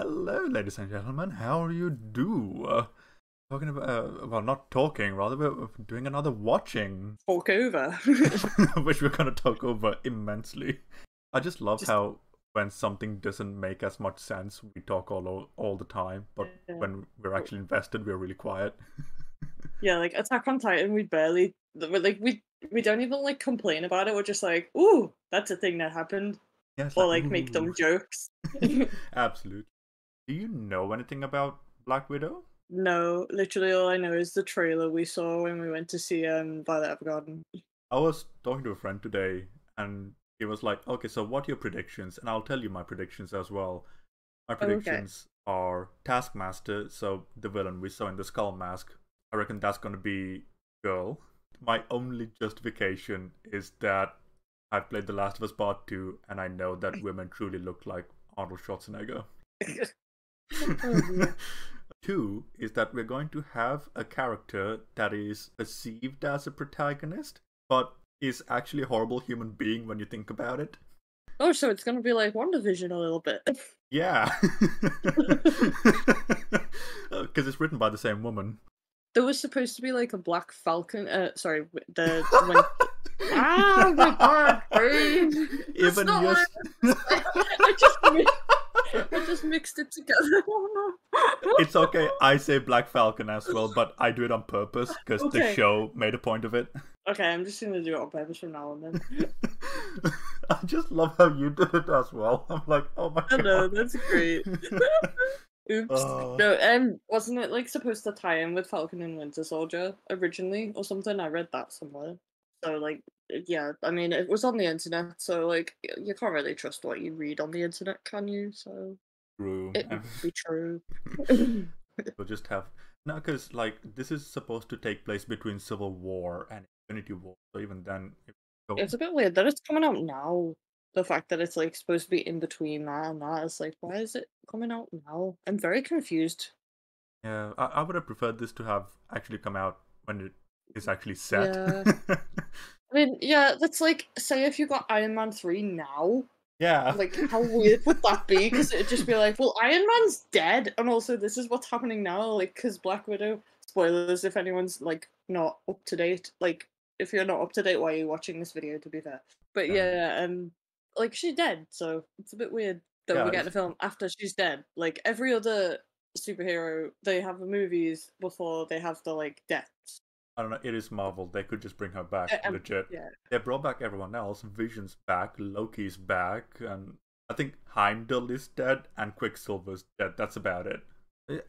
Hello, ladies and gentlemen. How are you do? Uh, talking about, uh, well, not talking, rather, we're doing another watching, Talk over. which we're going to talk over immensely. I just love Just- how when something doesn't make as much sense, we talk all all the time, but Yeah. when we're actually invested, we're really quiet. yeah, like Attack on Titan, we barely like we we don't even like complain about it. We're just like, ooh, that's a thing that happened, or like make dumb jokes. Absolutely. Do you know anything about Black Widow? no, literally all I know is the trailer we saw when we went to see um Violet Evergarden. I was talking to a friend today, and he was like, "Okay, so what are your predictions?" And I'll tell you my predictions as well. My okay. predictions are Taskmaster, so the villain we saw in the Skull Mask. I reckon that's going to be girl. My only justification is that I've played The Last of Us Part Two, and I know that women truly look like Arnold Schwarzenegger. Oh. Two is that we're going to have a character that is perceived as a protagonist, but is actually a horrible human being when you think about it. oh, so it's gonna be like WandaVision a little bit. Yeah. Because it's written by the same woman. There was supposed to be like a Black Falcon. Uh, sorry, the when... ah, my god, brain. Even not your... I just I just mixed it together. Oh no. it's okay. I say Black Falcon as well, but I do it on purpose because the show made a point of it. Okay, I'm just gonna do it on purpose from now on then. I just love how you did it as well. I'm like, oh my I god. know, that's great. Oops. Oh. No, um, wasn't it like supposed to tie in with Falcon and Winter Soldier originally or something? I read that somewhere. So like, eh, yeah, I mean, it was on the internet, so like, you can't really trust what you read on the internet, can you? So True. it would be true. we'll just have no, because like this is supposed to take place between Civil War and Infinity War. So even then, it's a bit weird that it's coming out now. The fact that it's like supposed to be in between that and that is like, why is it coming out now? I'm very confused. yeah, I, I would have preferred this to have actually come out when it is actually set. I mean, yeah, that's like say if you got Iron Man three now, yeah. like how weird would that be? Because it'd just be like, well, Iron Man's dead, and also this is what's happening now. Like, because Black Widow. Spoilers if anyone's like not up to date. Like, if you're not up to date, why are you watching this video? To be fair, but Yeah. yeah, um, like she's dead, so it's a bit weird that Yeah, we get it's- a film after she's dead. Like every other superhero, they have the movies before they have the like deaths. I don't know. It is Marvel. They could just bring her back. Uh, legit. yeah. They brought back everyone else. Vision's back. Loki's back, and I think Heimdall is dead, and Quicksilver's dead. That's about it.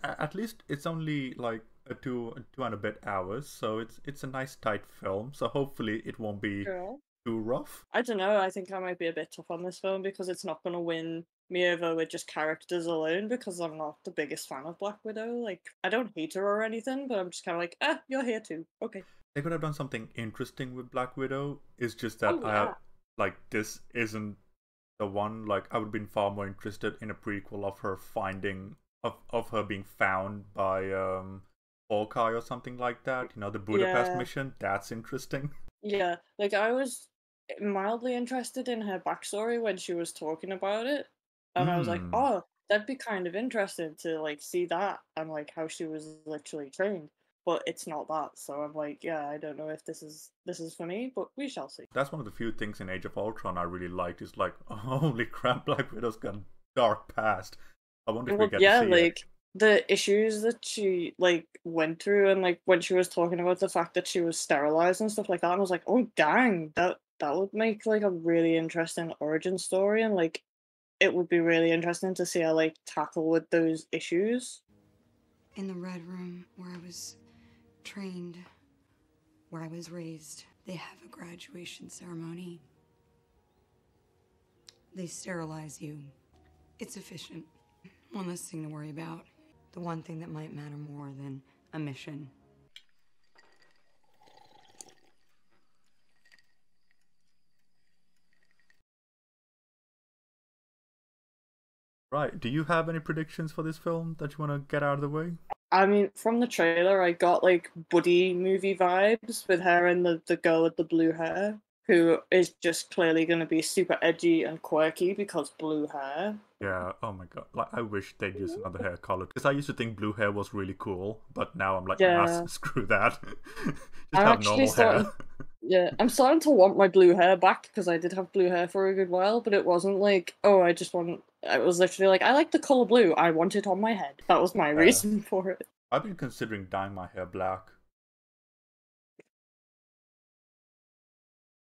At least it's only like a two two and a bit hours, so it's it's a nice tight film. So hopefully it won't be too rough. I don't know. I think I might be a bit tough on this film because it's not going to win me over with just characters alone because I'm not the biggest fan of Black Widow. Like, I don't hate her or anything, but I'm just kind of like, ah, you're here too. Okay. They could have done something interesting with Black Widow. It's just that Oh, I yeah. have, like this isn't the one. Like I would have been far more interested in a prequel of her finding of of her being found by um Hawkeye or something like that. You know, the Budapest Yeah. mission. That's interesting. Yeah, like I was mildly interested in her backstory when she was talking about it, and I was like, Mm. oh, that'd be kind of interesting to like see that and like how she was literally trained. But it's not that, so I'm like, yeah, I don't know if this is this is for me, but we shall see. That's one of the few things in Age of Ultron I really liked. Is like, holy crap, Black Widow's got dark past. I wonder if Well, we get yeah, to see it. like the issues that she like went through, and like when she was talking about the fact that she was sterilized and stuff like that, and I was like, oh dang, that that would make like a really interesting origin story, and like it would be really interesting to see her like tackle with those issues. In the Red Room, where I was trained, where I was raised, they have a graduation ceremony. They sterilize you. It's efficient. One less thing to worry about. The one thing that might matter more than a mission. Right. Do you have any predictions for this film that you want to get out of the way? I mean, from the trailer, I got like buddy movie vibes with her and the the girl with the blue hair. who is just clearly going to be super edgy and quirky because blue hair. Yeah, oh my god. Like I wish they'd use another hair color. Because I used to think blue hair was really cool, but now I'm like, Yeah. nah, screw that. Just I'm have normal hair. Yeah, I'm starting to want my blue hair back because I did have blue hair for a good while, but it wasn't like, oh, I just want. I was literally like, I like the color blue. I want it on my head. That was my Yeah. reason for it. I've been considering dyeing my hair black.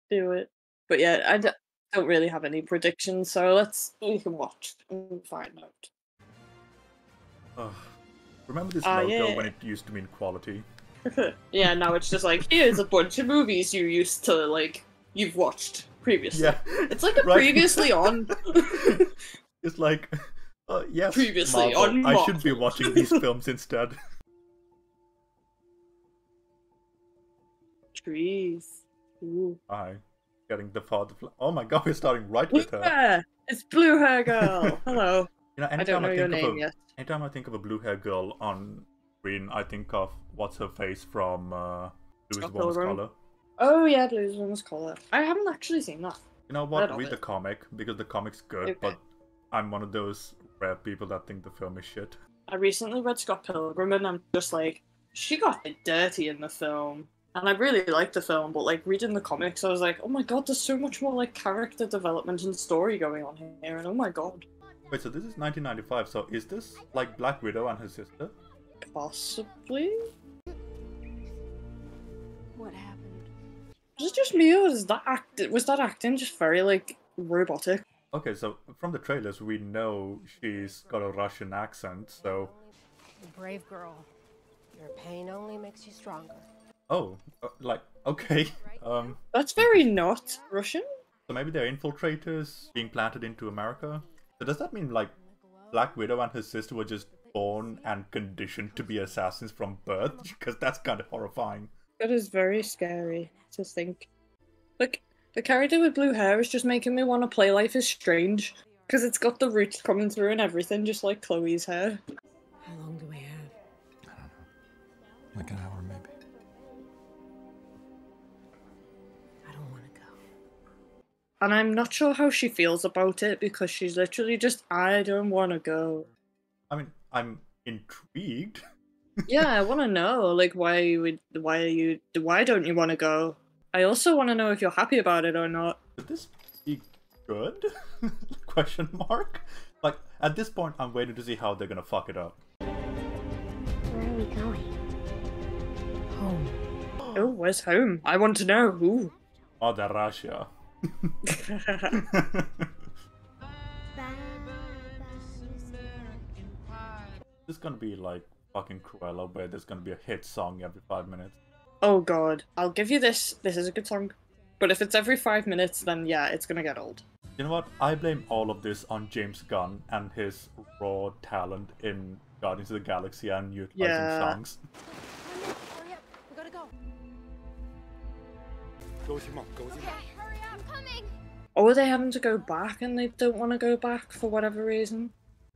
Do it. But yeah, I d- don't really have any predictions, so let's we can watch and find out. Ugh. Remember this Ah, logo when it used to mean quality? yeah, now it's just like here's a bunch of movies you used to like you've watched previously. Yeah. It's like a Right. previously on. It's like, uh, yes, Previously Marvel, on I should be watching these films instead. Trees. Ooh. I getting the father. Fl- oh my god, we're starting right with Blue her. hair! It's blue hair girl. Hello. You know, I don't know I, your think of name a, yet. anytime I think of a blue hair girl on screen, I think of what's her face from uh, Louis Scott Woman's Pilgrim. Color. Oh yeah, Blues Woman's Color. I haven't actually seen that. You know what? of Read it. the comic because the comic's good, Okay. but I'm one of those rare people that think the film is shit. I recently read Scott Pilgrim and I'm just like, she got it dirty in the film. And I really liked the film, but like reading the comics, I was like, oh my god, there's so much more like character development and story going on here, and oh my god, Wait, so this is 1995. So is this like Black Widow and her sister? possibly? What happened? Was it just me or was that act was that acting just very like robotic? Okay, so from the trailers we know she's got a Russian accent. So A brave girl. Your pain only makes you stronger. oh, uh, like okay. Um, That's very not Russian. so maybe they're infiltrators being planted into America. So does that mean like Black Widow and her sister were just born and conditioned to be assassins from birth? Because that's kind of horrifying. That is very scary to think. Like the character with blue hair is just making me want to play Life is Strange because it's got the roots coming through and everything, just like Chloe's hair. How long do we have? I don't know. Like an hour, maybe. I don't want to go. And I'm not sure how she feels about it because she's literally just, I don't want to go. I mean, I'm intrigued. yeah, I want to know, like, why you would, why are you, why don't you want to go? I also want to know if you're happy about it or not. Could this be good? Question mark. Like at this point, I'm waiting to see how they're gonna fuck it up. Where are we going? Home. Oh, where's home? I want to know. Ooh. Oh, Mother Russia. This is gonna be like fucking Cruella, where there's gonna be a hit song every five minutes. Oh god, I'll give you this. This is a good song. But if it's every five minutes, then yeah, it's gonna get old. You know what? I blame all of this on James Gunn and his raw talent in Guardians of the Galaxy and utilizing Yeah. songs. Hurry up. Go. Go with your mom. Go with your mom. hurry up, I'm coming. Or are they having to go back and they don't want to go back for whatever reason?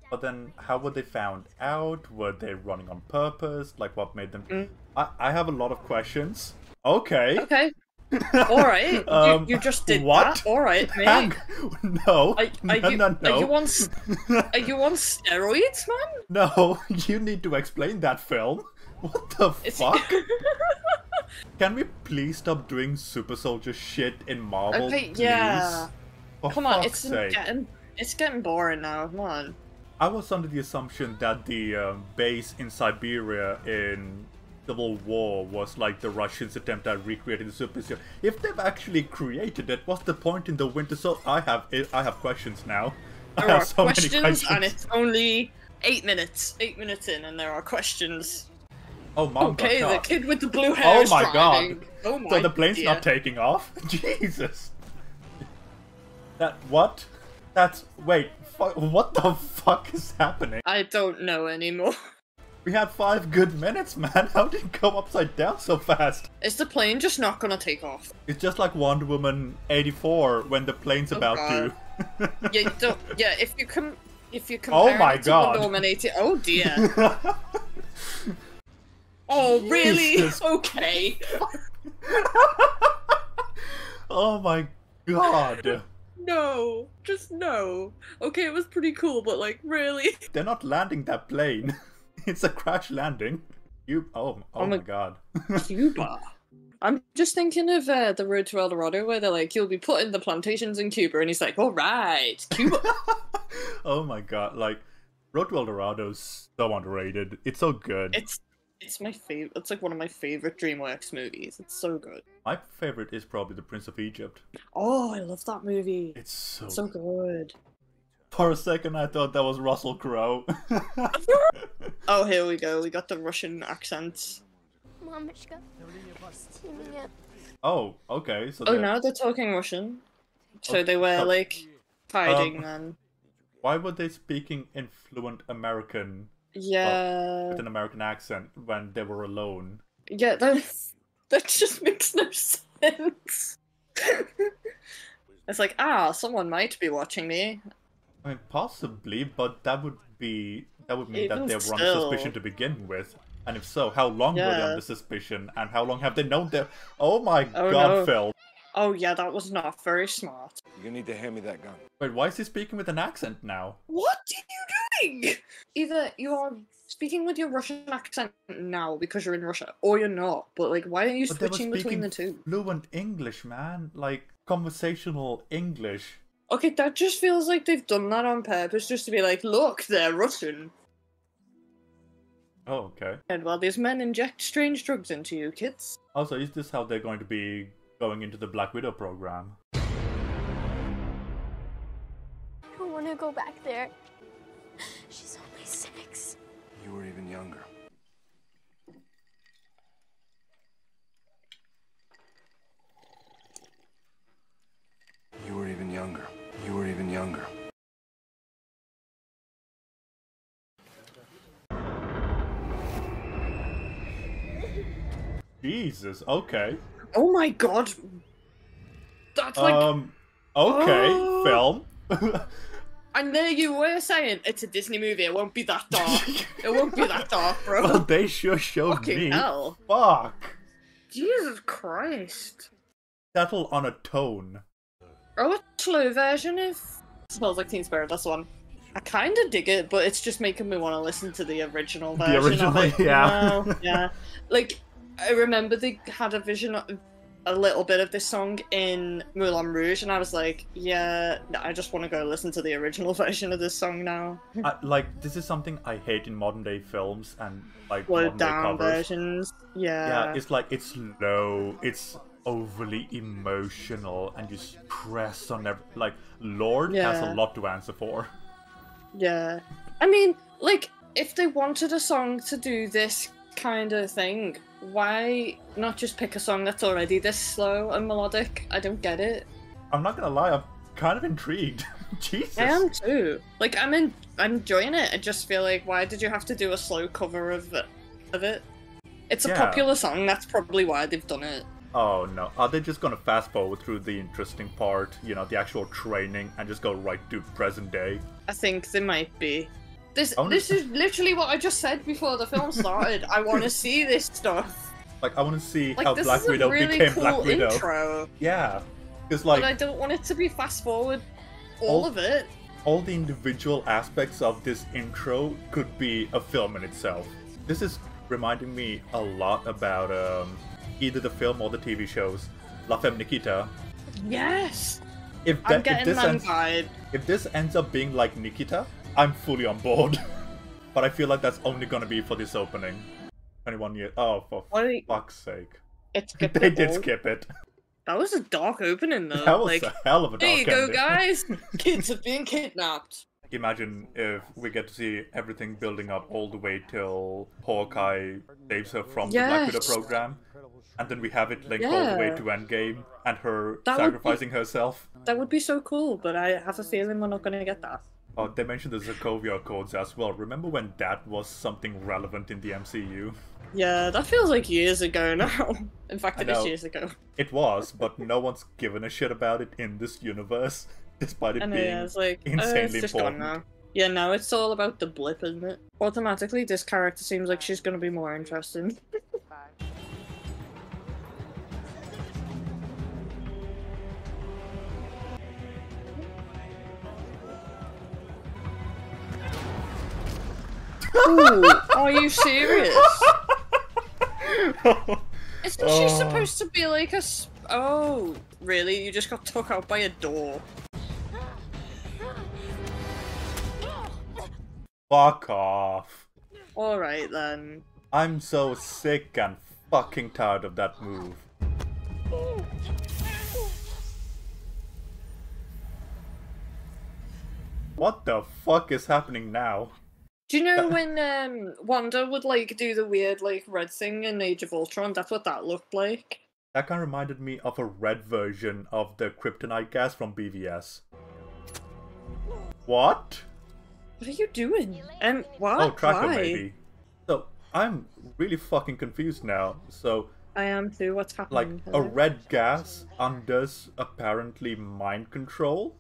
But then, how were they found out? Were they running on purpose? Like, what made them? Mm. I, I have a lot of questions. Okay. Okay, alright. Um, you, you just did what? that. Alright, mate. Hang. No. Are, are, no, you, no, no. are you on are you on steroids, man? No, you need to explain that film. What the It's- fuck? Can we please stop doing super soldier shit in Marvel? Okay, please? yeah. For Come on, it's sake. getting it's getting boring now. Come on. I was under the assumption that the um, base in Siberia in Civil War was like the Russians' attempt at recreating the super suit. If they've actually created it, what's the point in the winter? So I have I have questions now. I There have are so many questions, questions. and it's only eight minutes. Eight minutes in, and there are questions. Oh my okay, god! the kid with the blue hair Oh my driving. god! Oh my so the plane's dear. not taking off? Jesus! That what? That's wait. Fu- what the fuck is happening? I don't know anymore. We had five good minutes, man. How did it go upside down so fast? Is the plane just not gonna take off? It's just like Wonder Woman 84 when the plane's Oh, about God. to. Yeah, you don't. Yeah, if you come, if you oh compare Oh my it to God. the nominated. Oh dear. Oh really? Jesus. Okay. Oh my god. No, just no. Okay, it was pretty cool, but like, really? They're not landing that plane. It's a crash landing. You oh oh, Oh my my- god. Cuba. I'm just thinking of uh, the Road to El Dorado, where they're like, "You'll be put in the plantations in Cuba," and he's like, "All right, Cuba." oh my god, like Road to El Dorado is so underrated. It's so good. it's it's my favorite. It's like one of my favorite DreamWorks movies. It's so good. My favorite is probably The Prince of Egypt. Oh, I love that movie. It's so, It's so good. For a second I thought that was Russell Crowe. Oh, here we go. We got the Russian accent. Mamishka. Teaming up. oh, okay. So Oh, they're- now they're talking Russian. So Oh, they were oh. like hiding Um, and why were they speaking in fluent American yeah, with an American accent when they were alone? yeah. That that just makes no sense. it's like ah, someone might be watching me. I mean, possibly, but that would be that would mean Even that they were on still. suspicion to begin with. And if so, how long were they under suspicion, and how long have they known them? Oh my Oh, god, no. Phil! Oh yeah, that was not very smart. You're gonna need to hand me that gun. Wait, why is he speaking with an accent now? What are you doing? Either you are speaking with your Russian accent now because you're in Russia, or you're not. But like, why are you But switching between the two? fluent English, man. Like conversational English. Okay, that just feels like they've done that on purpose, just to be like, look, they're Russian. Oh, okay. And while these men inject strange drugs into you, kids. Also, is this how they're going to be going into the Black Widow program? I don't want to go back there. She's only six. You were even younger. You were even younger. You were even younger. Jesus. Okay. Oh my god! That's like. um. Okay. Oh. Film. and there you were saying it's a Disney movie, it won't be that dark. it won't be that dark, bro. well, they sure showed Fucking me. hell. Fuck. Jesus Christ. Settle on a tone. Oh, a slow version of Smells Like Teen Spirit, that's the one. I kind of dig it, but it's just making me want to listen to the original The version. original, of it. yeah. No, yeah. Like, I remember they had a vision of a little bit of this song in Moulin Rouge, and I was like, yeah, I just want to go listen to the original version of this song now. I, like this is something I hate in modern day films and like modern day down covers. versions. Yeah. Yeah, it's like it's low, it's overly emotional, and you press on every like Lorde has a lot to answer for. Yeah. I mean, like, if they wanted a song to do this kind of thing, why not just pick a song that's already this slow and melodic? I don't get it. I'm not gonna lie, I'm kind of intrigued. Jesus. I am too. Like, I'm in, I'm enjoying it. I just feel like, why did you have to do a slow cover of it? Of it? It's a Yeah. popular song. That's probably why they've done it. Oh no, are they just gonna fast forward through the interesting part, you know, the actual training, and just go right to present day? I think they might be. This, this is literally what I just said before the film started. I want to see this stuff. Like, I want to see Like, how Black Widow really became cool Black Widow. intro. Yeah, because like but I don't want it to be fast forward all All- of it. all the individual aspects of this intro could be a film in itself. This is reminding me a lot about um, either the film or the TV shows La Femme Nikita. Yes, If, I'm that, if, getting this that ends, vibe. if this ends up being like Nikita, I'm fully on board. but I feel like that's only gonna be for this opening. 21 years. Oh, for What you- fuck's sake. It skipped they did all. skip it. That was a dark opening though. That was like, a hell of a dark opening. there you go, ending. guys. Kids have been kidnapped. Imagine if we get to see everything building up all the way till Hawkeye saves her from the Black Widow program, and then we have it linked all the way to Endgame and her That would be- sacrificing herself. That would be so cool, but I have a feeling we're not gonna get that. Oh, they mentioned the Sokovia Accords as well. Remember when that was something relevant in the MCU? Yeah, that feels like years ago now. In fact, it is years ago. It was, but no one's given a shit about it in this universe, despite it And being yeah, it's like uh, insanely gone important. now. Yeah, now it's all about the blip, isn't it? Automatically, this character seems like she's gonna be more interesting. Ooh, are you serious? Isn't she Oh. supposed to be like a? Oh, really? You just got took out by a door. Fuck off. All right then. I'm so sick and fucking tired of that move. What the fuck is happening now? Do you know when um Wanda would like do the weird like red thing in Age of Ultron? That's what that looked like. That kind of reminded me of a red version of the kryptonite gas from BVS. What? What are you doing? Um, what? Oh, tracker Why? maybe. So I'm really fucking confused now. So I am too. What's happening? like a red gas undoes apparently mind control.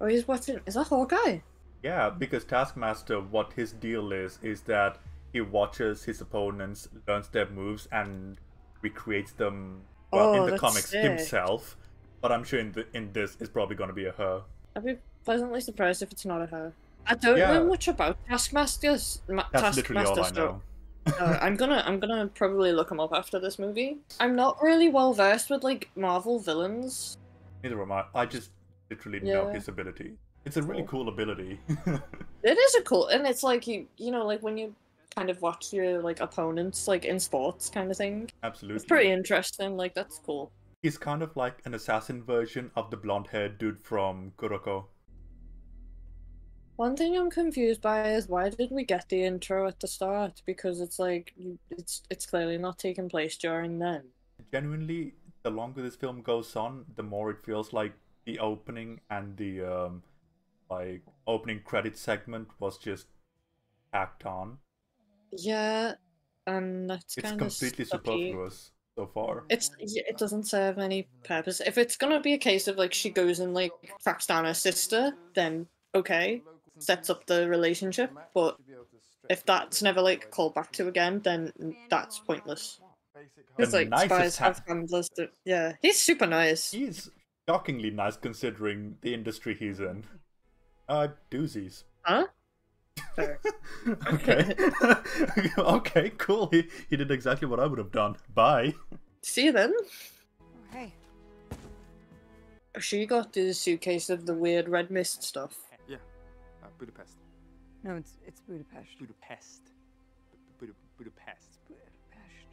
Oh, he's watching. Is that Hawkeye? Yeah, because Taskmaster, what his deal is, is that he watches his opponents, learns their moves, and recreates them well Oh, in the comics sick. himself. But I'm sure in the in this it's probably gonna be a her. I'd be pleasantly surprised if it's not a her. I don't Yeah. know much about Taskmasters. Ma- That's literally all I Taskmaster know. Uh, I'm gonna I'm gonna probably look him up after this movie. I'm not really well versed with like Marvel villains. Neither am I. I just literally know his ability. It's a really Cool. cool ability. It is a cool, and it's like you you know like when you kind of watch your like opponents like in sports kind of thing. Absolutely. It's pretty interesting. Like that's cool. He's kind of like an assassin version of the blonde-haired dude from Kuroko. One thing I'm confused by is why did we get the intro at the start? Because it's like you- it's it's clearly not taking place during then. genuinely the longer this film goes on the more it feels like the opening and the um like opening credit segment was just tacked on Yeah, and that's it's kind of completely sucky. superfluous so far It's it doesn't serve any purpose. If it's gonna be a case of like she goes and like tracks down her sister, then okay, sets up the relationship. But if that's never like called back to again, then that's pointless. The like spies have handlers. Yeah, he's super nice. he's shockingly nice considering the industry he's in uh doozies Huh? Okay okay cool he, he did exactly what i would have done bye See you then. Oh, hey. She got the suitcase of the weird red mist stuff. Yeah, uh, Budapest. No, it's it's Budapest. Budapest. Bud- Budapest. Budapest.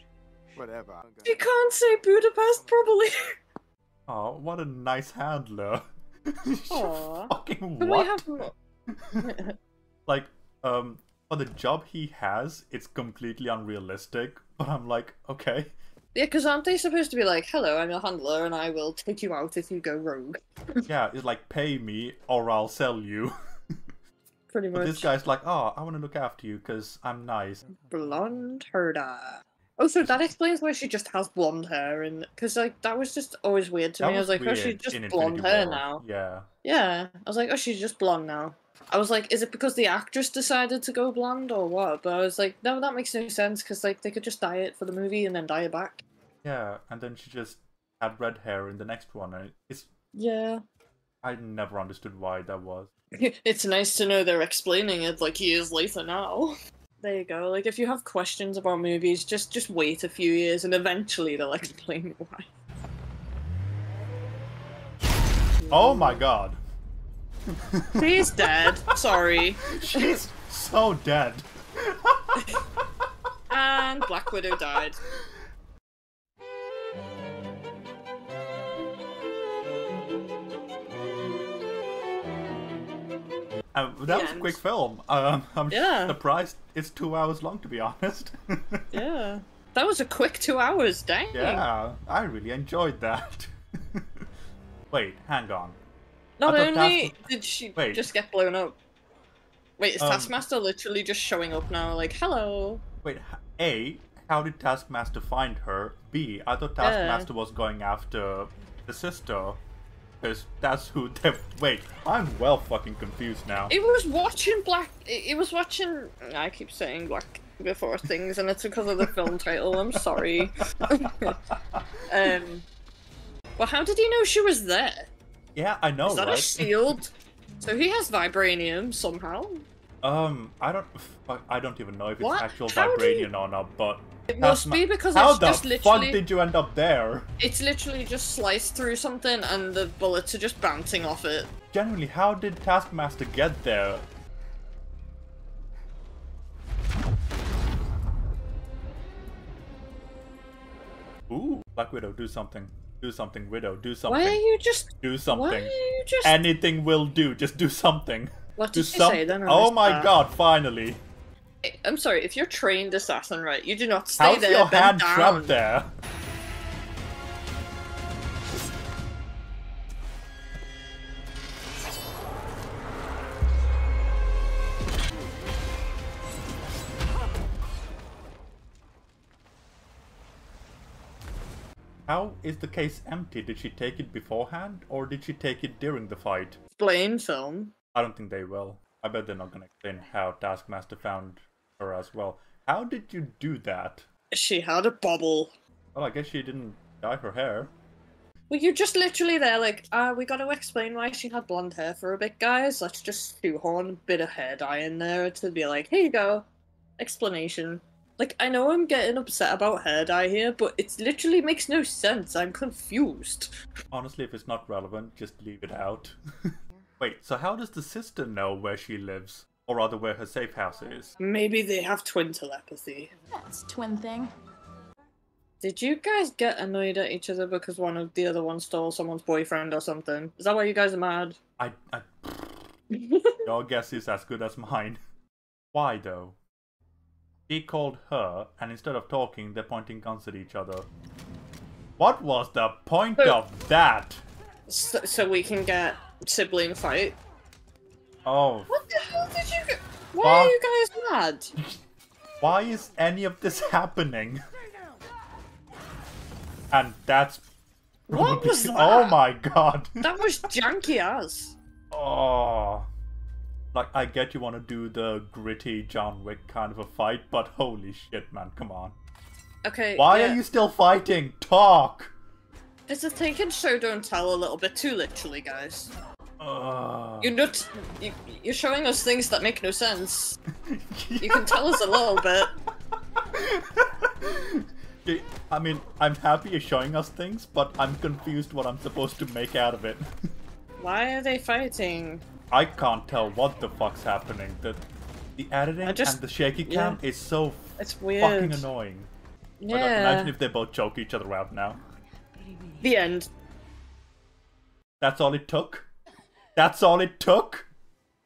Whatever. You can't say Budapest properly. oh what a nice handler Aw. fucking Can what have like um for the job he has it's completely unrealistic but i'm like okay Yeah, because aren't they supposed to be like, hello, I'm your handler and I will take you out if you go rogue? yeah it's like pay me or i'll sell you Pretty but much. this guy's like oh i want to look after you because i'm nice Blonde herda. Oh, so that explains why she just has blonde hair, and because like that was just always weird to That me. I was like, oh, she's just blonde Infinity hair War. now. yeah Yeah, I was like, oh, she's just blonde now. I was like, is it because the actress decided to go blonde or what? But I was like, no, that makes no sense because like they could just dye it for the movie and then dye it back. yeah and then she just had red hair in the next one and it's Yeah. i never understood why that was it's nice to know they're explaining it like years later now. There you go. Like if you have questions about movies, just just wait a few years and eventually they'll explain why. oh my god He's dead. Sorry. she's so dead And Black Widow died. Um, that was a quick film. Um, I'm Yeah. surprised it's two hours long, to be honest. Yeah. That was a quick two hours, dang. yeah, I really enjoyed that. Wait, hang on. Not only Task- did she Wait. just get blown up. Wait, is Um, Taskmaster literally just showing up now? Like, hello. Wait, A, how did Taskmaster find her? B, I thought. Taskmaster was going after the sister. Because that's who they. Wait, I'm well fucking confused now. It was watching Black. It it was watching. I keep saying Black before things, and it's because of the film title. I'm sorry. um. Well, how did he know she was there? Yeah, I know, Is that right? a shield? so he has vibranium somehow. Um, I don't, I don't even know if it's What? actual How do you- vibranium or not, but It must be because how it's the just fuck did you end up there? it's literally just sliced through something and the bullets are just bouncing off it. Genuinely, how did Taskmaster get there? Ooh, Black Widow, do something. Do something, Widow, do something. Why are you just do why are you just Anything will do, just do something. What did she say then? Oh my that. god, finally. I'm sorry, if you're trained assassin, right, you do not stay How's there your bent hand down. trapped there? How is the case empty? Did she take it beforehand or did she take it during the fight? Explain film. I don't think they will. I bet they're not gonna explain how Taskmaster found her as well. How did you do that? She had a bobble. Well, I guess she didn't dye her hair. Well, you're just literally there, like, uh, we gotta explain why she had blonde hair for a bit, guys. Let's just shoehorn a bit of hair dye in there to be like, here you go. Explanation. Like, I know I'm getting upset about hair dye here, but it literally makes no sense. I'm confused. Honestly, if it's not relevant, just leave it out. Wait, so how does the sister know where she lives? Or rather, where her safe house is? Maybe they have twin telepathy. That's twin thing. Did you guys get annoyed at each other because one of the other one stole someone's boyfriend or something? Is that why you guys are mad? I, I. Your guess is as good as mine. Why though? He called her, and instead of talking, they're pointing guns at each other. What was the point So- of that? so, so we can get sibling fight. Oh, What the hell did you get? Why are you guys mad? why is any of this happening? And that's What was that? Oh my god. That was janky as. Oh. Like, I get you want to do the gritty John Wick kind of a fight, but holy shit, man, come on. Okay. Why yeah. are you still fighting? Talk! It's a take and show don't tell a little bit too literally, guys. Ugh. You're not. You, you're showing us things that make no sense. You can tell us a little bit. I mean, I'm happy you're showing us things, but I'm confused what I'm supposed to make out of it. Why are they fighting? I can't tell what the fuck's happening. The the editing just- and the shaky cam is so It's fucking annoying. Yeah. imagine if they both choke each other out now. The end. That's all it took? That's all it took?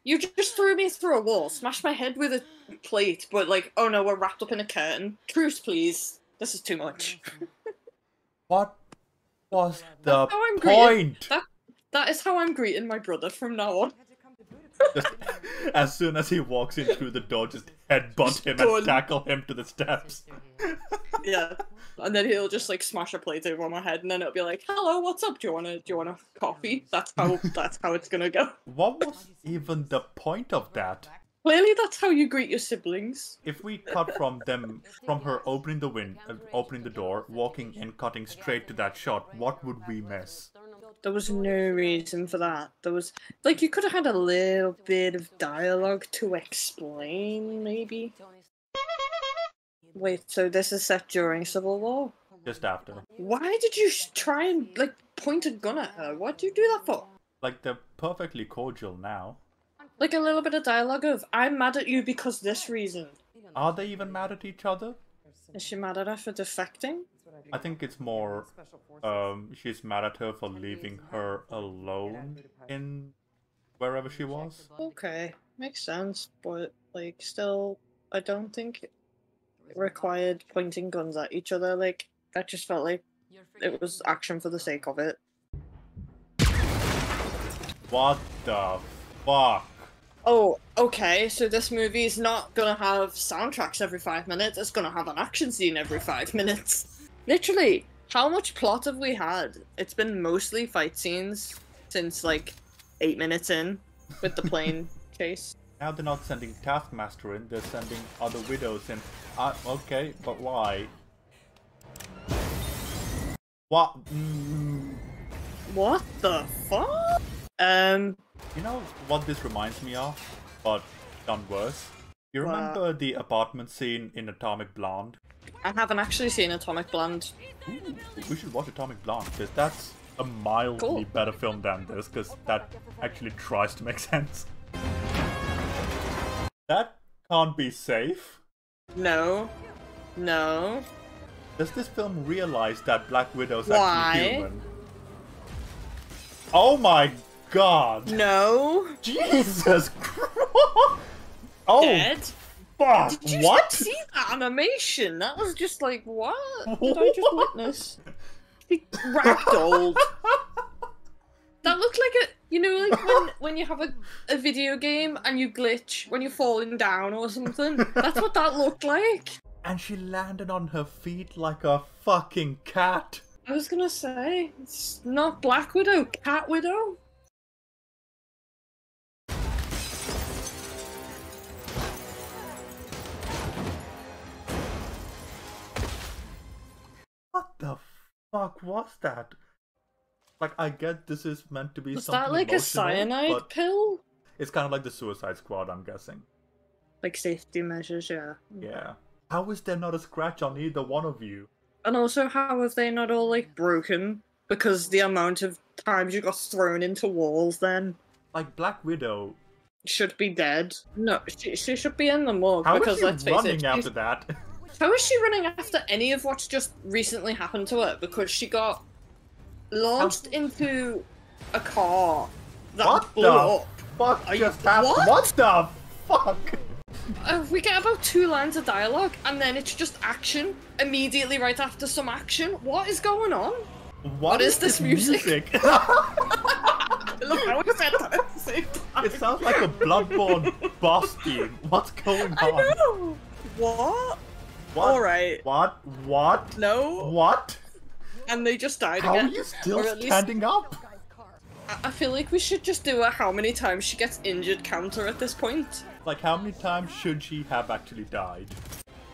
You just threw me through a wall, smashed my head with a plate, but like, oh no, we're wrapped up in a curtain. Truce, please. This is too much. What was the That's I'm greeting. point? That that is how I'm greeting my brother from now on. Just, as soon as he walks in through the door, just headbutt him and tackle him to the steps. Yeah. And then he'll just like smash a plate over my head, and then it'll be like, "Hello, what's up? Do you wanna do you want a coffee?" That's how that's how it's gonna go. What was even the point of that? Clearly, that's how you greet your siblings. If we cut from them, from her opening the wind, uh, opening the door, walking and cutting straight to that shot, what would we miss? There was no reason for that. There was like you could have had a little bit of dialogue to explain, maybe. Wait, so this is set during Civil War? Just after, Why did you try and like point a gun at her? What'd you do that for? like they're perfectly cordial now. Like a little bit of dialogue of "I'm mad at you because this reason." Are they even mad at each other? Is she mad at her for defecting? I think it's more, um, she's mad at her for leaving her alone in wherever she was. Okay, makes sense, but like still, I don't think it required pointing guns at each other. Like that just felt like it was action for the sake of it. What the fuck? Oh, okay. So this movie is not gonna have soundtracks every five minutes. It's gonna have an action scene every five minutes. Literally, how much plot have we had? It's been mostly fight scenes since like eight minutes in with the plane chase. Now they're not sending Taskmaster in, they're sending other widows in. Uh, okay, but why? What? Mm, What the fuck? Um, you know what this reminds me of? But done worse. You What? remember the apartment scene in Atomic Blonde? I haven't actually seen Atomic Blonde. Ooh, we should watch Atomic Blonde because that's a mildly Cool. better film than this because that actually tries to make sense. That can't be safe. No. No. Does this film realize that Black Widow's Why? actually human? Oh my god! No. Jesus Christ! Oh Dead. fuck! Did you what? see that animation? That was just like, what did I just witness? He ragdolled. That looked like a, you know, like when, when you have a, a video game and you glitch when you're falling down or something. That's what that looked like. and she landed on her feet like a fucking cat. I was gonna say, it's not Black Widow, Cat Widow. What the fuck was that? Like, I get this is meant to be Was something that like a cyanide pill? it's kind of like the Suicide Squad, I'm guessing. Like safety measures, yeah. Yeah. How is there not a scratch on either one of you? And also, how have they not all like broken? Because the amount of times you got thrown into walls then Like Black Widow, should be dead. No, she, she should be in the morgue how because is let's she face running it. after she's- that? How is she running after any of what's just recently happened to her? Because she got launched into a car that what blew the up. fuck Are you- just happened? what? What the fuck? Uh, we get about two lines of dialogue and then it's just action immediately right after some action. What is going on? what is this music? music? Look, I was said that at the same time. it sounds like a Bloodborne boss theme. What's going on? I know. What? What? All right. What? What? No. What? And they just died How are again. you still Or least- standing up? I- I feel like we should just do a how many times she gets injured counter at this point. Like, how many times should she have actually died?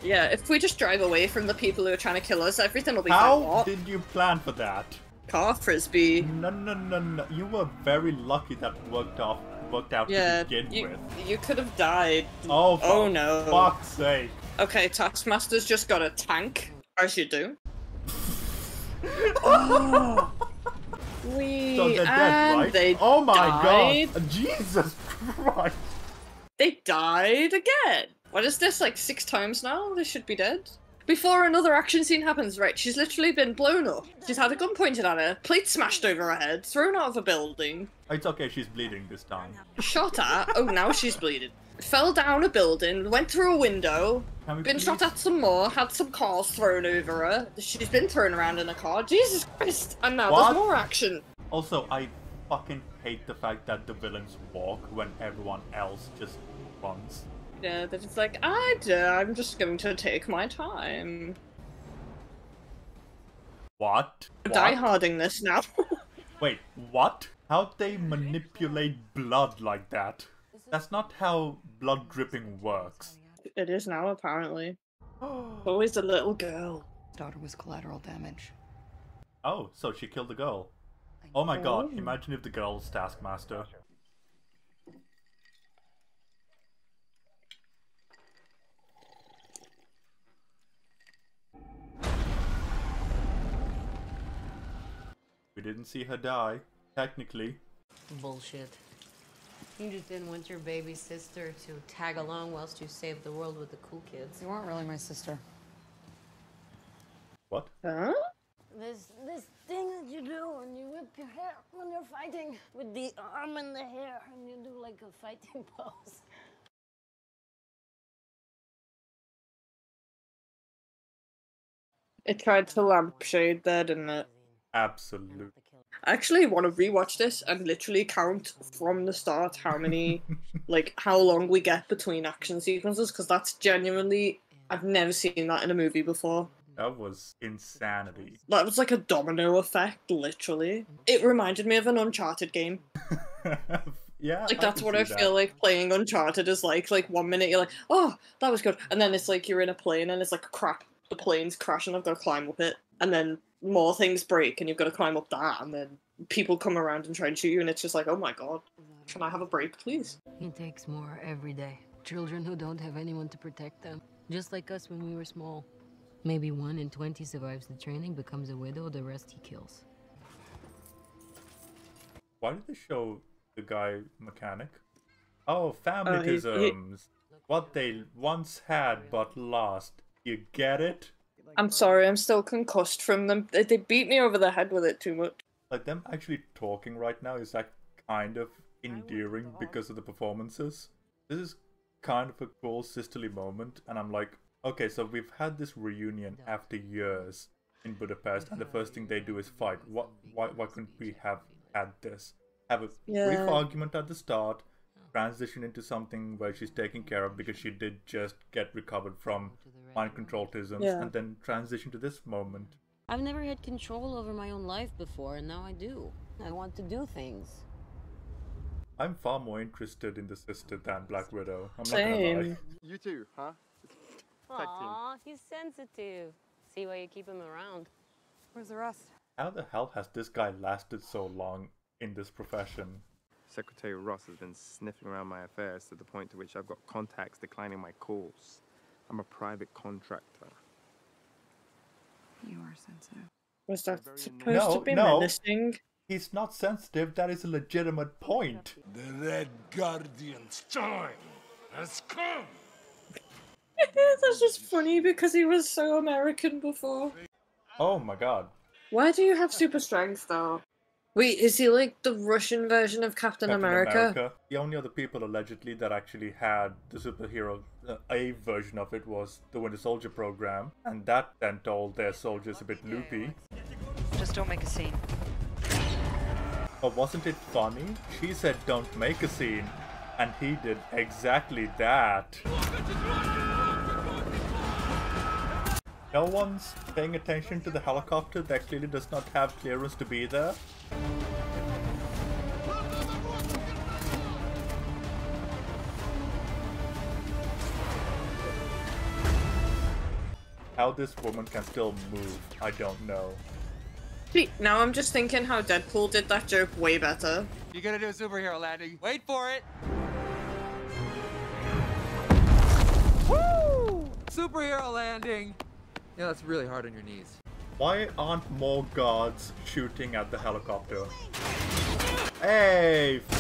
Yeah, if we just drive away from the people who are trying to kill us, everything will be fine. How did you plan for that? Car frisbee. No, no, no, no. You were very lucky that worked off, worked out Yeah, to begin you, with. you could have died. Oh, oh no. fuck's sake! Okay, Taskmaster's just got a tank, as you do. oh. We So they're dead, right? they oh my died. god! Jesus Christ! They died again. What is this? Like six times now? They should be dead. Before another action scene happens, right? She's literally been blown up. She's had a gun pointed at her, plate smashed over her head, thrown out of a building, It's okay. She's bleeding this time. shot at. Oh, now she's bleeding. Fell down a building, went through a window, been please? shot at some more, had some cars thrown over her. She's been thrown around in a car. Jesus Christ! And now What? there's more action. Also, I fucking hate the fact that the villains walk when everyone else just runs. Yeah, they're just like, I do, I'm just going to take my time. What? Die harding this now. Wait, what? How'd they manipulate blood like that? That's not how blood dripping works. it is now, apparently. Always a little girl. Daughter was collateral damage. Oh, so she killed the girl. Oh my god, Oh. imagine if the girl was Taskmaster. We didn't see her die, technically. Bullshit. You just didn't want your baby sister to tag along whilst you saved the world with the cool kids. You weren't really my sister. What? Huh? This this thing that you do when you whip your hair when you're fighting with the arm and the hair and you do like a fighting pose. It tried to lampshade there, didn't it? Absolute. I actually want to rewatch this and literally count from the start how many, like, how long we get between action sequences, because that's genuinely. I've never seen that in a movie before. That was insanity. That was like a domino effect, literally. It reminded me of an Uncharted game. yeah. Like that's can what I that. feel like playing Uncharted is like. Like one minute you're like, oh, that was good, and then it's like you're in a plane and it's like crap, the plane's crashing. I've got to climb up it, and then more things break and you've got to climb up that, and then people come around and try and shoot you, and it's just like, oh my god, can I have a break, please? He takes more every day. Children who don't have anyone to protect them. Just like us when we were small. Maybe one in 20 survives the training, becomes a widow, the rest he kills. Why did they show the guy mechanic? Oh, oh he- he- What they once had but lost. You get it? I'm uh, sorry, I'm still concussed from them. They, they beat me over the head with it too much. Like them actually talking right now is like kind of endearing because of the performances. This is kind of a cool sisterly moment, and I'm like, okay, so we've had this reunion after years in Budapest, and the first thing they do is fight. What? Why? Why couldn't we have had this? Have a Yeah. brief argument at the start, transition into something where she's taken care of because she did just get recovered from mind control tisms, Yeah. and then transition to this moment. I've never had control over my own life before, and now I do. I want to do things. I'm far more interested in the sister than Black Widow. I'm not gonna lie. Same. You too, huh? Tag. Aw, he's sensitive. See why you keep him around. Where's the rest? How the hell has this guy lasted so long in this profession? Secretary Ross has been sniffing around my affairs to the point to which I've got contacts declining my calls. I'm a private contractor. You are sensitive. Was that supposed No, to be no. menacing? He's not sensitive, that is a legitimate point. The Red Guardian's time has come. That's just funny because he was so American before. Oh my god. Why do you have super strength though? Wait, is he like the Russian version of Captain, Captain America? The only other people allegedly that actually had the superhero, uh, a version of it was the Winter Soldier program, and that then told their soldiers a bit loopy. Just don't make a scene. But wasn't it funny? She said don't make a scene, and he did exactly that. No one's paying attention to the helicopter that clearly does not have clearance to be there. How this woman can still move, I don't know. See, now I'm just thinking how Deadpool did that joke way better. You're gonna do a superhero landing. Wait for it. Woo! Superhero landing. Yeah, that's really hard on your knees. Why aren't more guards shooting at the helicopter? Hey!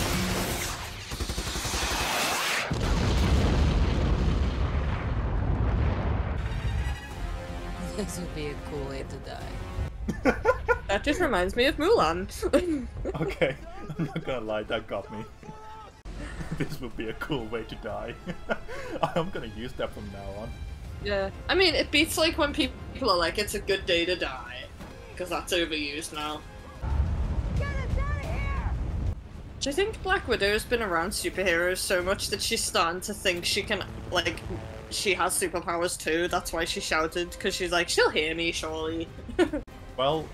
This would be a cool way to die. That just reminds me of Mulan. Okay, I'm not gonna lie, that got me. this would be a cool way to die. I'm gonna use that from now on. Yeah. I mean, it beats like when people are like, it's a good day to die. Because that's overused now. Do you think Black Widow's been around superheroes so much that she's starting to think she can, like, she has superpowers too? That's why she shouted, because she's like, she'll hear me, surely. Well,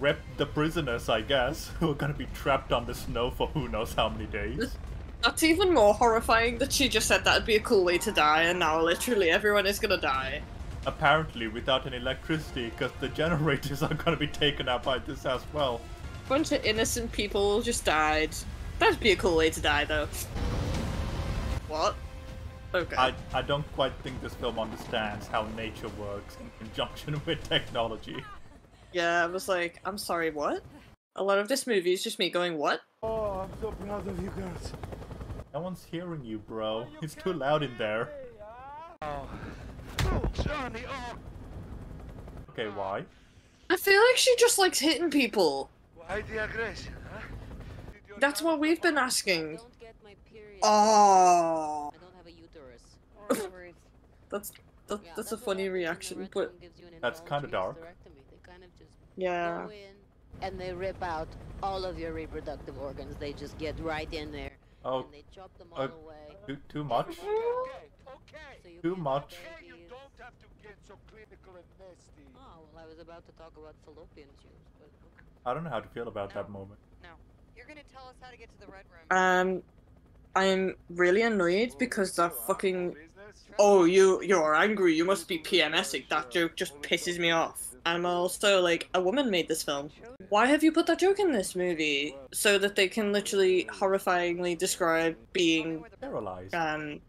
rip the prisoners, I guess, who are gonna be trapped on the snow for who knows how many days. That's even more horrifying that she just said that'd be a cool way to die, and now literally everyone is gonna die. Apparently, without any electricity, because the generators are gonna be taken out by this as well. bunch of innocent people just died. That'd be a cool way to die, though. What? Okay. I, I don't quite think this film understands how nature works in conjunction with technology. Yeah, I was like, I'm sorry, what? A lot of this movie is just me going, what? Oh, I'm so proud of you girls. No one's hearing you, bro. Oh, it's too loud in there. Ah. Oh. oh, Johnny, oh. Okay, why? I feel like she just likes hitting people. Why the aggression, huh? That's what we've been asking. don't get my period. Oh, I don't have a uterus. that's that, Yeah, that's a funny happens when the reaction, but zone gives you an That's kinda dark. kind of yeah. and they rip out all of your reproductive organs. They just get right in there Oh, and they chop them all uh, away. too, too much? Okay, okay. So you too much. have Hey, you don't have to get so clinical and nasty. Oh, well, I was about to talk about fallopian tubes, but I don't know how to feel about that moment. No. You're gonna tell us how to get to the red room. Um, I'm really annoyed because that fucking oh you you're angry you must be PMSing that joke just pisses me off. I'm also like a woman made this film. Why have you put that joke in this movie so that they can literally horrifyingly describe being sterilized. um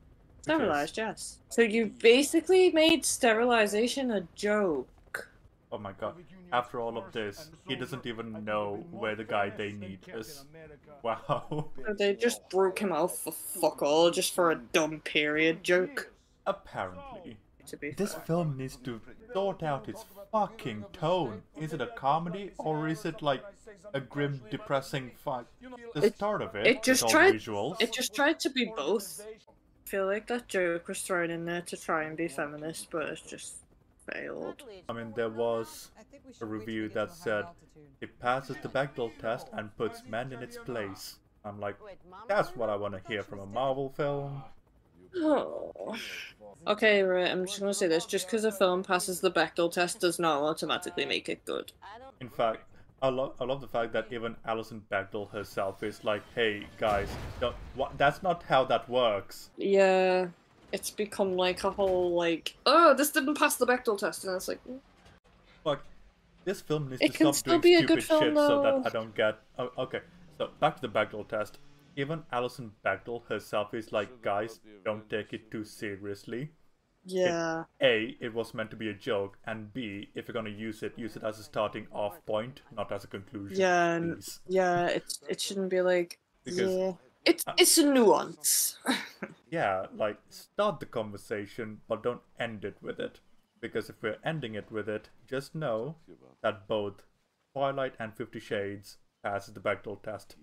Sterilized, yes. So you basically made sterilization a joke. Oh my god. After all of this, he doesn't even know where the guy they need is. Wow. So they just broke him out for fuck all, just for a dumb period joke. Apparently. This film needs to sort out its fucking tone. Is it a comedy or is it like a grim, depressing fight? The It- start of it, It just with all tried. the visuals. It just tried to be both. I feel like that joke was thrown in there to try and be feminist, but it's just failed. I mean, there was a review that said it passes the Bechdel test and puts men in its place. I'm like, that's what I want to hear from a Marvel film. Oh. Okay, right. I'm just gonna say this: just because a film passes the Bechdel test does not automatically make it good. In fact, I love I love the fact that even Alison Bechdel herself is like, "Hey guys, don't, that's not how that works." Yeah, it's become like a whole like, oh, this didn't pass the Bechdel test, and it's like, mm, Like, this film needs It to stop doing a stupid good film, shit so that. I don't get. Oh, okay, so back to the Bechdel test. Even Alison Bechdel herself is like, "Guys, don't take it too seriously." yeah, A, it was meant to be a joke, and B, if you're gonna use it, use it as a starting off point, not as a conclusion. yeah, and please. yeah. It's it shouldn't be like, Because- yeah. It's it's a nuance. Yeah, like start the conversation, but don't end it with it. Because if we're ending it with it, just know that both Twilight and Fifty Shades passes the Bechdel test.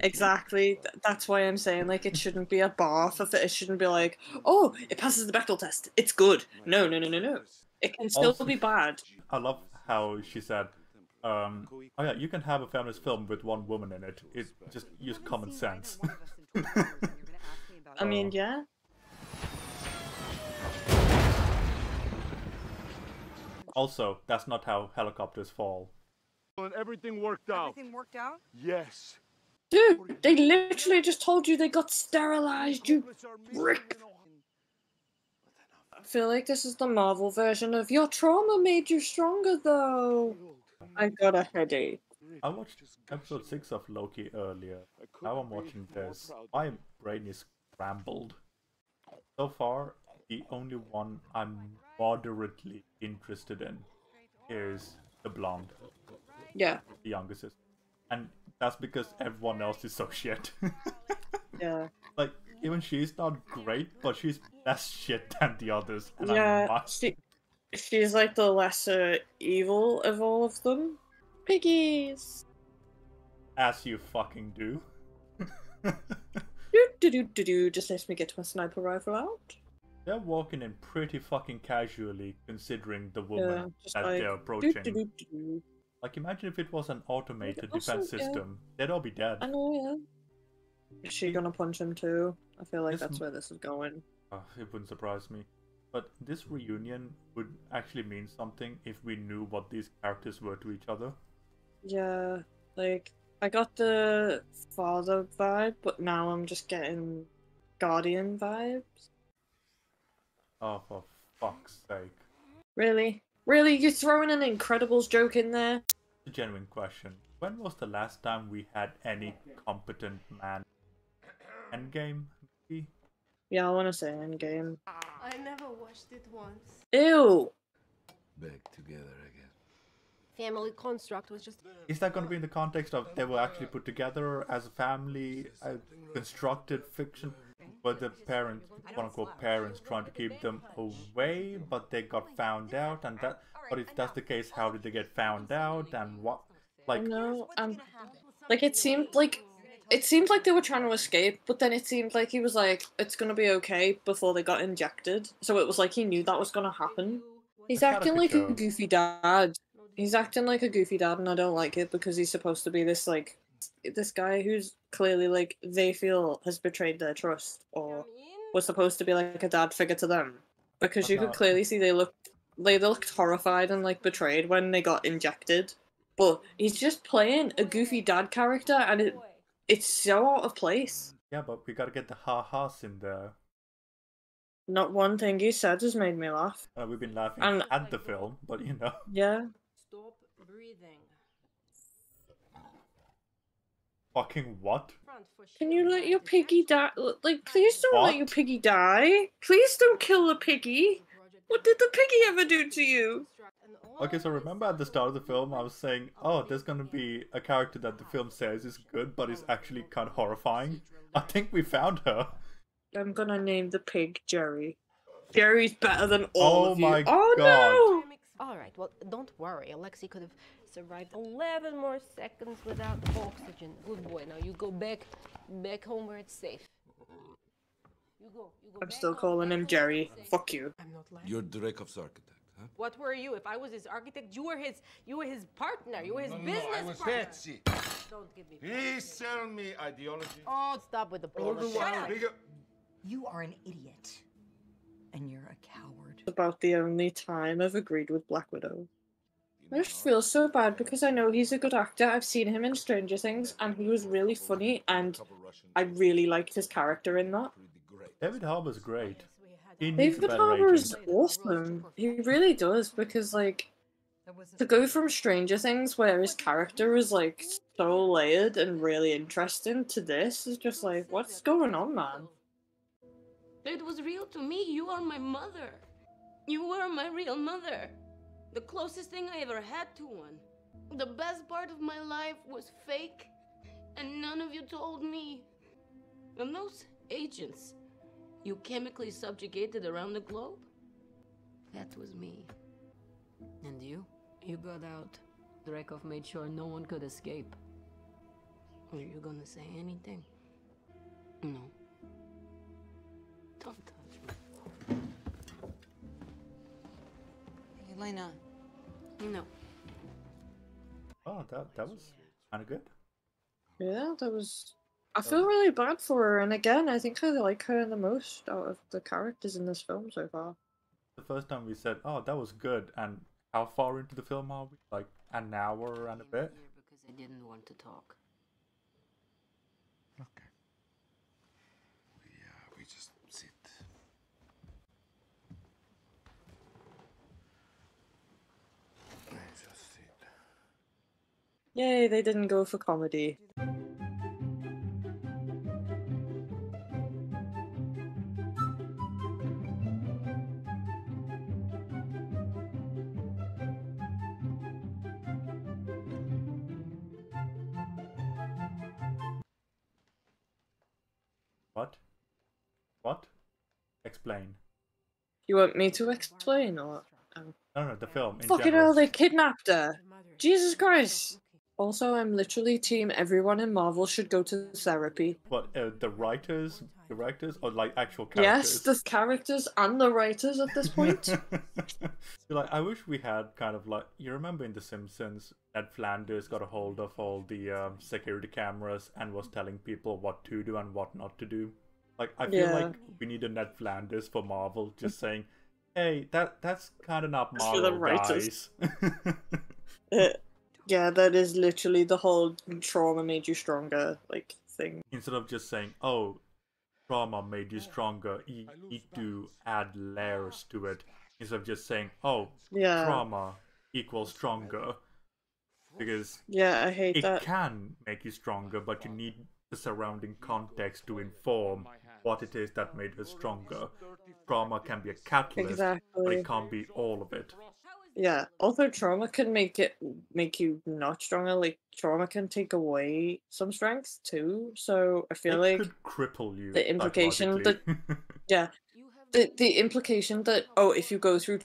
Exactly. That's why I'm saying like it shouldn't be a bar for it. It shouldn't be like, oh, it passes the Bechdel test. It's good. No, no, no, no, no. It can still Also- be bad. I love how she said, um, "Oh yeah, you can have a feminist film with one woman in it. It just use common sense." I mean, yeah. also, that's not how helicopters fall. And everything worked out. Everything worked out? Yes. Dude, they literally just told you they got sterilized, you brick. I feel like this is the Marvel version of your trauma made you stronger, though. I got a headache. I watched episode six of Loki earlier. Now I'm watching this. My brain is scrambled. So far, the only one I'm moderately interested in is the blonde, Yeah, the younger sister, and that's because everyone else is so shit. yeah. like even she's not great, but she's less shit than the others, Yeah, she, she's like the lesser evil of all of them. Piggies! As you fucking do. Do do do do do. Just let me get my sniper rifle out. They're walking in pretty fucking casually, considering the woman Yeah, that like they're do approaching. do do do. Like, imagine if it was an automated also, defense yeah. system. They'd all be dead. I know, yeah. Is she gonna punch him too? I feel like This that's m- where this is going. Uh, it wouldn't surprise me. But this reunion would actually mean something if we knew what these characters were to each other. Yeah, like I got the father vibe, but now I'm just getting guardian vibes. Oh, for fuck's sake. Really? Really? You're throwing an Incredibles joke in there? A genuine question. When was the last time we had any competent man? Endgame, maybe? Yeah, I want to say Endgame. I never watched it once. Ew! Back together again. Family construct was just. Is that going to be in the context of they were actually put together as a family, a constructed fiction? Were the parents, quote unquote parents, trying to keep them away, but they got found out? And that, but if that's the case, how did they get found out? And what, like, No, um, like it seemed like it seemed like they were trying to escape, but then it seemed like he was like, "It's gonna be okay" before they got injected. So it was like he knew that was gonna happen. He's A acting like a goofy dad. He's acting like a goofy dad, and I don't like it because he's supposed to be this like this guy who's clearly like they feel has betrayed their trust or was supposed to be like a dad figure to them. Because But you could clearly see they looked they looked horrified and like betrayed when they got injected. But he's just playing a goofy dad character and it it's so out of place. Yeah, but we gotta get the ha-has in there. not one thing he said has made me laugh. Uh, we've been laughing And- at the film, but you know. yeah. Stop breathing. Fucking what? Can you let your piggy die? Like, please don't let your piggy die. Please don't kill the piggy. What did the piggy ever do to you? Okay, so remember at the start of the film, I was saying, oh, there's gonna be a character that the film says is good, but is actually kind of horrifying. I think we found her. I'm gonna name the pig Jerry. Jerry's better than all Oh of you. my oh God. no! All right, well, don't worry. Alexei could have survived 11 more seconds without oxygen. Good boy. Now you go back, back home where it's safe. You go. You go I'm back still home, calling back him Jerry. where it's safe. Fuck you. I'm not lying. You're Dreykov's architect, huh? What were you? If I was his architect, you were his. You were his partner. You were his No, no, business I was partner. Betsy. Don't give me. Please sell me ideology. Oh, stop with the bullshit. the while, bigger. You are an idiot. And you're a coward. About the only time I've agreed with Black Widow. I just feel so bad because I know he's a good actor. I've seen him in Stranger Things and he was really funny and I really liked his character in that. David Harbour's great. He David Harbour is agent. awesome. He really does because like to go from Stranger Things where his character is like so layered and really interesting to this is just like what's going on man? It was real to me. You are my mother. You were my real mother. The closest thing I ever had to one. The best part of my life was fake, and none of you told me. And those agents you chemically subjugated around the globe? That was me. And you? You got out. Dreykov made sure no one could escape. Are you gonna say anything? No. Don't Yelena. No. Oh, that that was kind of good. Yeah, that was I feel really bad for her and again I think I like her the most out of the characters in this film so far. The first time we said, "Oh, that was good," and how far into the film are we? Like an hour and a bit. Because I didn't want to talk. Okay. We, uh, we just sit. We just sit. Yay, they didn't go for comedy. What? What? Explain. You want me to explain or um, No, no, the film. In Fucking hell, they kidnapped her. Jesus Christ. Also, I'm literally team everyone in Marvel should go to therapy. What? Uh, the writers, directors, or like actual characters? Yes, characters? the characters and the writers at this point. So, like, I wish we had kind of like you remember in The Simpsons, Ned Flanders got a hold of all the um, security cameras and was telling people what to do and what not to do. Like, I feel Yeah. like we need a Ned Flanders for Marvel, just saying, "Hey, that that's kind of not That's for the Marvel, writers. guys." Yeah, that is literally the whole trauma made you stronger like thing. Instead of just saying, "Oh, trauma made you stronger," you need to add layers to it. Instead of just saying, "Oh, Yeah. trauma equals stronger," because Yeah, I hate it that. can make you stronger, but you need the surrounding context to inform what it is that made us stronger. Trauma can be a catalyst, but it can't be all of it. Yeah. Also, trauma can make it make you not stronger. Like trauma can take away some strength too. So I feel it like cripple you. the implication that yeah, the the implication that oh, if you go through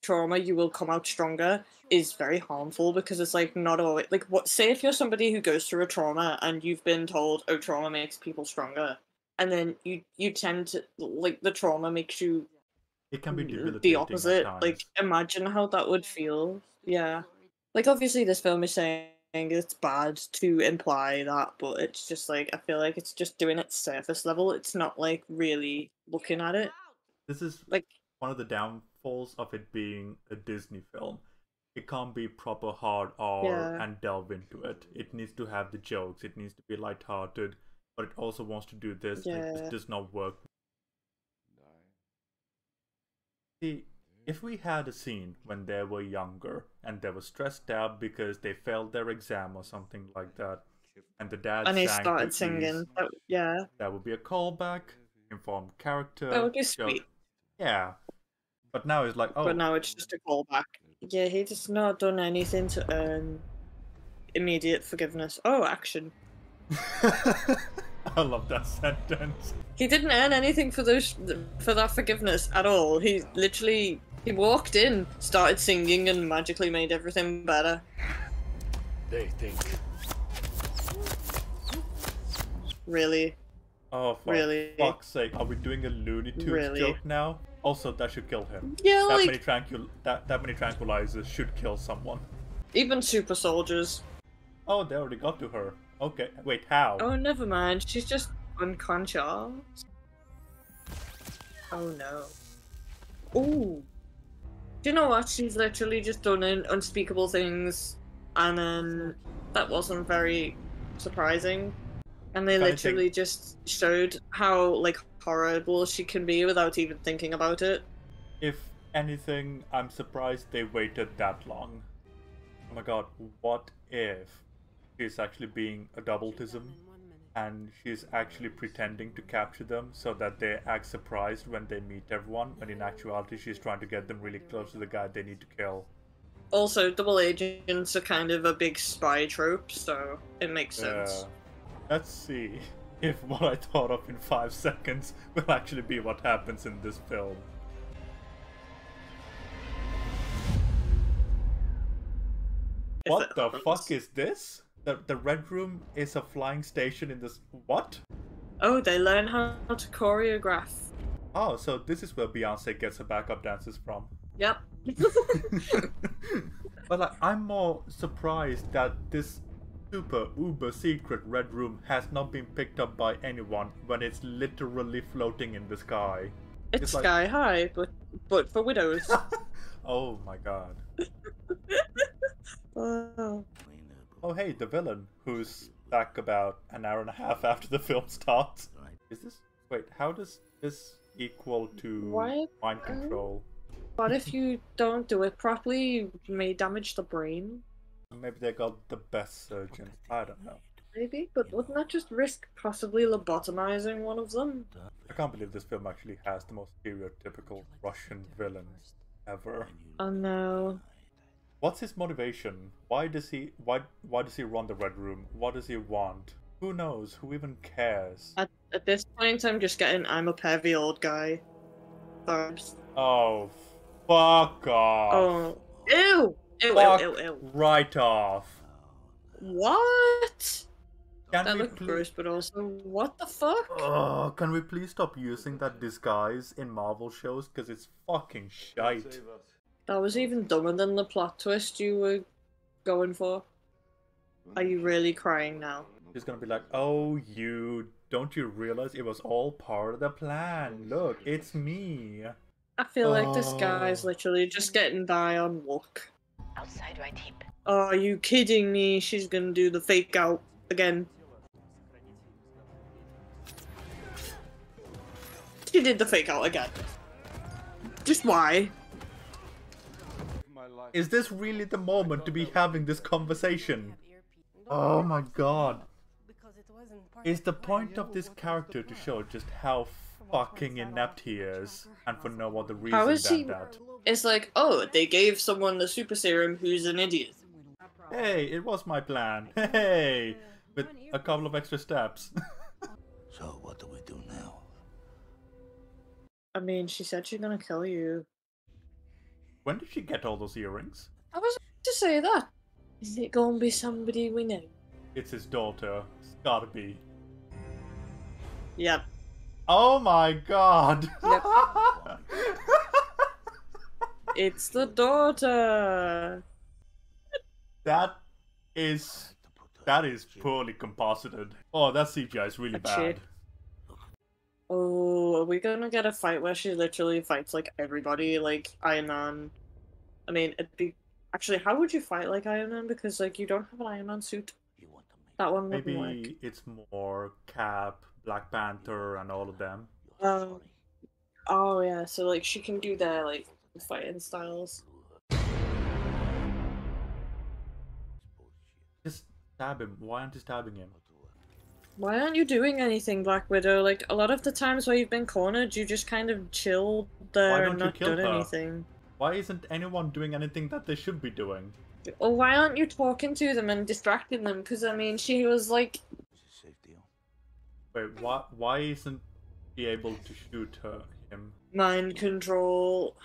trauma, you will come out stronger is very harmful because it's like not always like what. Say if you're somebody who goes through a trauma and you've been told oh, trauma makes people stronger, and then you you tend to like the trauma makes you it can be Mm, debilitating. the opposite. Like, imagine how that would feel. Yeah. Like, obviously, this film is saying it's bad to imply that, but it's just like, I feel like it's just doing it surface level. It's not like really looking at it. This is like one of the downfalls of it being a Disney film. It can't be proper hard R Yeah. and delve into it. It needs to have the jokes. It needs to be lighthearted, but it also wants to do this. and It Yeah. just does not work. See, if we had a scene when they were younger and they were stressed out because they failed their exam or something like that, and the dad and he sang started ease. singing. That, yeah, That would be a callback, informed character. that would be show- sweet. Yeah. But now it's like, oh, But now it's just a callback. Yeah, he just not done anything to earn immediate forgiveness. Oh, action. I love that sentence. He didn't earn anything for those for that forgiveness at all. He literally he walked in, started singing, and magically made everything better. They think. Really, Oh, for Really? fuck's sake, are we doing a Looney Tunes Really? joke now? Also, that should kill him. Yeah, that like- many tranquil that that many tranquilizers should kill someone. even super soldiers. Oh, they already got to her. Okay, wait, how? Oh, never mind. She's just unconscious. Oh no. Ooh. Do you know what? She's literally just done un- unspeakable things, and then that wasn't very surprising. And they literally just showed how like horrible she can be without even thinking about it. If anything, I'm surprised they waited that long. Oh my god, what if she's actually being adultism and she's actually pretending to capture them so that they act surprised when they meet everyone, when in actuality she's trying to get them really close to the guy they need to kill. Also, double agents are kind of a big spy trope, so it makes sense. Uh, let's see if what I thought of in five seconds will actually be what happens in this film. What the fuck is this? The, the Red Room is a flying station in this. What? Oh, they learn how to choreograph. Oh, so this is where Beyonce gets her backup dancers from. Yep. But like, I'm more surprised that this super uber secret Red Room has not been picked up by anyone when it's literally floating in the sky. It's, like- sky high, but but for widows. Oh my god. oh. Oh hey, the villain, who's back about an hour and a half after the film starts. Is this wait, how does this equal to Why- mind control? What if you don't do it properly? You may damage the brain. Maybe they got the best surgeon. I don't know. Maybe, but wouldn't that just risk possibly lobotomizing one of them? I can't believe this film actually has the most stereotypical Russian villain ever. Oh no. What's his motivation? Why does he why why does he run the Red Room? What does he want? Who knows? Who even cares? At, at this point, I'm just getting I'm a pervy old guy. vibes. Oh, fuck off! Oh. Ew! Ew, Fuck ew, ew, ew. right off! What? Can that we looked please- gross, but also, what the fuck? Oh, can we please stop using that disguise in Marvel shows? Because it's fucking shite. That was even dumber than the plot twist you were going for. Are you really crying now? He's gonna be like, oh, you, don't you realize it was all part of the plan? Look, it's me. I feel like this guy's Oh. literally just getting by on luck. Outside right hip. Oh, are you kidding me? She's gonna do the fake out again. She did the fake out again. Just why? Is this really the moment to be having this conversation? Oh my god. Is the point of this character to show just how fucking inept he is, and for no other reason How is than he? that? It's like, oh, they gave someone the super serum who's an idiot. Hey, it was my plan. Hey, with a couple of extra steps. So what do we do now? I mean, she said she's gonna kill you. When did she get all those earrings? I was to say that. Is it gonna be somebody we know? It's his daughter. It's gotta be. Yep. Oh my god! Yep. It's the daughter. that is that is poorly composited. Oh, that CGI is really Actually- bad. Oh, are we gonna get a fight where she literally fights like everybody, like Iron Man? I mean, it'd be actually. How would you fight like Iron Man? Because like you don't have an Iron Man suit. That one wouldn't work. Maybe it's more Cap, Black Panther, and all of them. Um, oh yeah, so like she can do their like fighting styles. Just Stab him. Why aren't you stabbing him? Why aren't you doing anything, Black Widow? Like a lot of the times where you've been cornered, you just kind of chilled there don't and not kill done her? anything. Why isn't anyone doing anything that they should be doing? Or why aren't you talking to them and distracting them? Because I mean, she was like, Wait, why why isn't he able to shoot her him? mind control.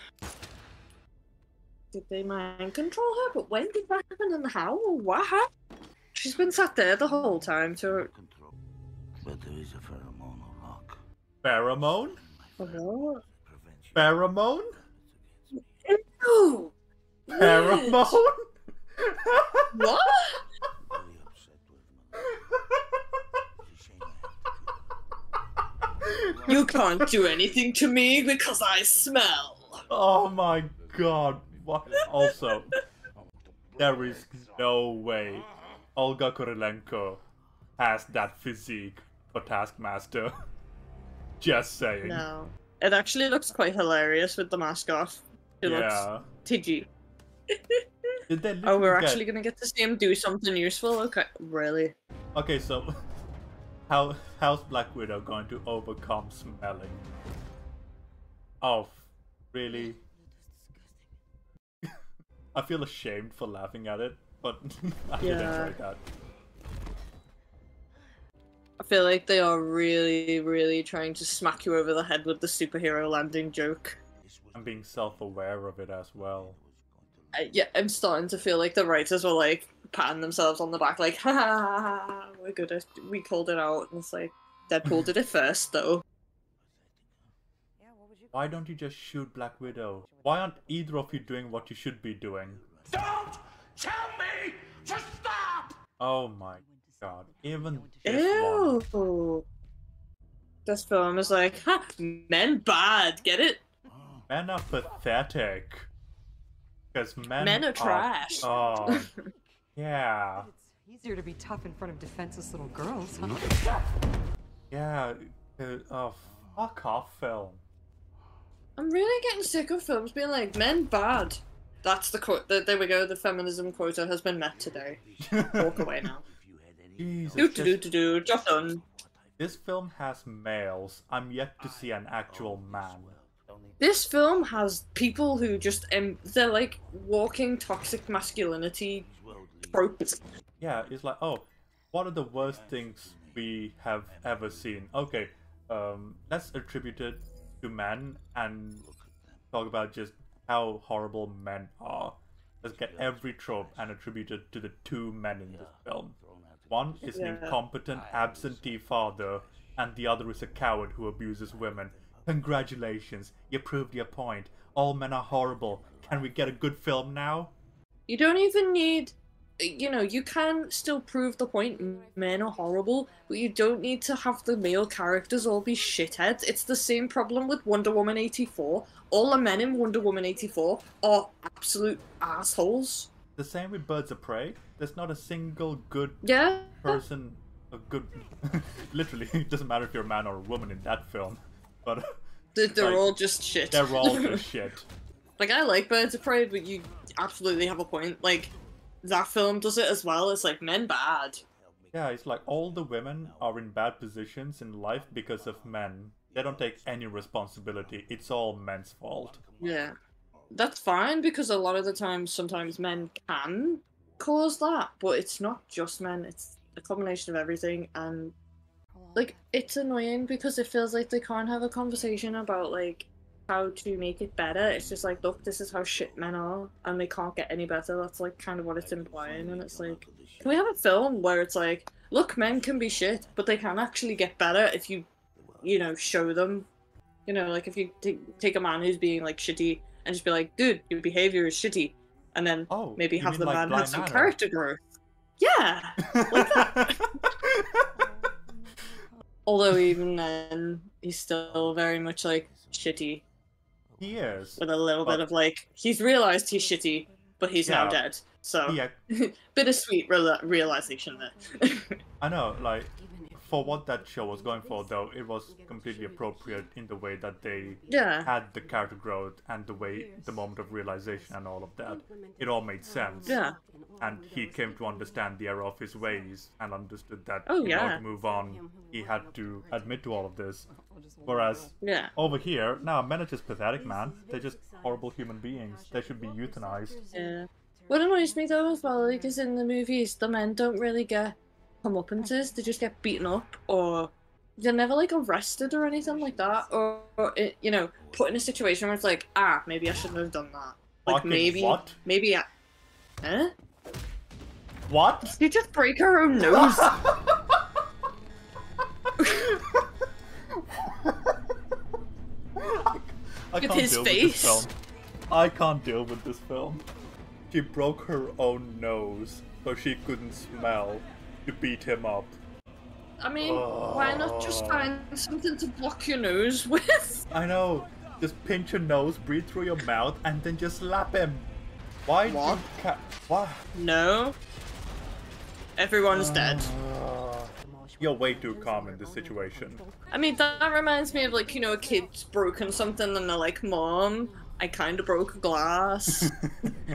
Did they mind control her? But when did that happen and how? What happened? She's been sat there the whole time, so. But there is a pheromone lock. Pheromone? What? Pheromone? Ew! Pheromone? What? You can't do anything to me because I smell. Oh my god. What? Also, there is no way Olga Kurylenko has that physique for Taskmaster. Just saying. No. It actually looks quite hilarious with the mask off. It Yeah. looks tidgy. Did they Oh, we're get- actually gonna get to see him do something useful? Okay, really? Okay, so how how's Black Widow going to overcome smelling? Oh, really? I feel ashamed for laughing at it, but I Yeah. enjoy that. I feel like they are really, really trying to smack you over the head with the superhero landing joke. I'm being self-aware of it as well. I, yeah, I'm starting to feel like the writers were like patting themselves on the back, like, ha ha ha, ha we're good at we called it out. And it's like, Deadpool did it first, though. Why don't you just shoot Black Widow? Why aren't either of you doing what you should be doing? Don't tell me to stop! Oh my god. Even this one. Ew. This film is like, ha, men bad, get it? Men are pathetic. Because men, Men are trash. Oh, yeah. It's easier to be tough in front of defenseless little girls, huh? Yeah. uh, oh, fuck off, film. I'm really getting sick of films being like, men bad. That's the quote. The, there we go. The feminism quota has been met today. Walk away now. Jesus. Do do do this, do do. This film has males. I'm yet to see an actual man. This film has people who just um, they're like walking toxic masculinity tropes. Yeah, it's like, oh, what are the worst things we have ever seen? Okay, um, let's attribute it to men and talk about just how horrible men are. Let's get every trope and attribute it to the two men in this film. One is an Yeah. incompetent absentee father, and the other is a coward who abuses women. Congratulations, you proved your point. All men are horrible. Can we get a good film now? You don't even need, you know, you can still prove the point. Men are horrible, but you don't need to have the male characters all be shitheads. It's the same problem with Wonder Woman eighty four. All the men in Wonder Woman eighty four are absolute assholes. The same with Birds of Prey. There's not a single good Yeah. person, a good. literally, it doesn't matter if you're a man or a woman in that film, but They're, like, all just shit. They're all just shit. Like I like Birds of Prey, but you absolutely have a point. Like that film does it as well. It's like men bad. Yeah, it's like all the women are in bad positions in life because of men. They don't take any responsibility. It's all men's fault. Yeah. That's fine because a lot of the times sometimes men can cause that, but it's not just men, it's a combination of everything and like it's annoying because it feels like they can't have a conversation about like how to make it better. It's just like, look, this is how shit men are and they can't get any better. That's like kind of what it's implying and it's like can we have a film where it's like, look, men can be shit, but they can actually get better if you you know, show them you know, like if you take take a man who's being like shitty and just be like, dude, your behavior is shitty, and then oh, maybe have the like man Bly have some Manor? character growth. Yeah. like that. Although even then, he's still very much like shitty He is. with a little But- bit of like he's realized he's shitty, but he's now dead. So Yeah. bittersweet realization there. I know, like, for what that show was going for, though, it was completely appropriate in the way that they Yeah. had the character growth and the way the moment of realization and all of that. It all made sense. Yeah. And he came to understand the error of his ways and understood that Oh, in yeah. order to move on, he had to admit to all of this. Whereas Yeah. over here, now men are just pathetic, man. They're just horrible human beings. They should be euthanized. Yeah. What annoys me though as well, like, is in the movies, the men don't really get comeuppances. They just get beaten up, or they're never like arrested or anything like that, or, or it, you know, put in a situation where it's like, ah, maybe I shouldn't have done that. Like Fucking maybe, what? maybe I. Huh? What? Did you just break her own nose? I With can't his deal face. with this film. I can't deal with this film. She broke her own nose so she couldn't smell to beat him up. I mean, why not just find something to block your nose with? I know. Just pinch your nose, breathe through your mouth, and then just slap him. Why? What? did Ca- what? No. Everyone's dead. Uh, You're way too calm in this situation. I mean, that, that reminds me of like, you know, a kid's broken something and they're like, Mom, I kind of broke a glass.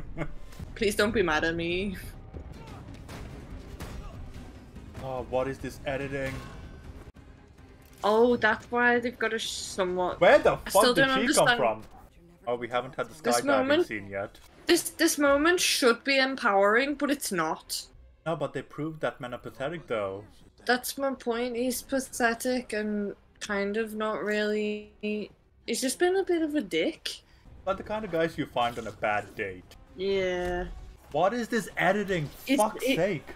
Please don't be mad at me. Oh, what is this editing? Oh, that's why they've got a somewhat. Where the fuck did she come from? Oh, we haven't had the skydiving moment- scene yet. This this moment should be empowering, but it's not. No, but they proved that men are pathetic, though. That's my point. He's pathetic and kind of not really. He's just been a bit of a dick. Like the kind of guys you find on a bad date. Yeah. What is this editing? It's- Fuck's it- sake.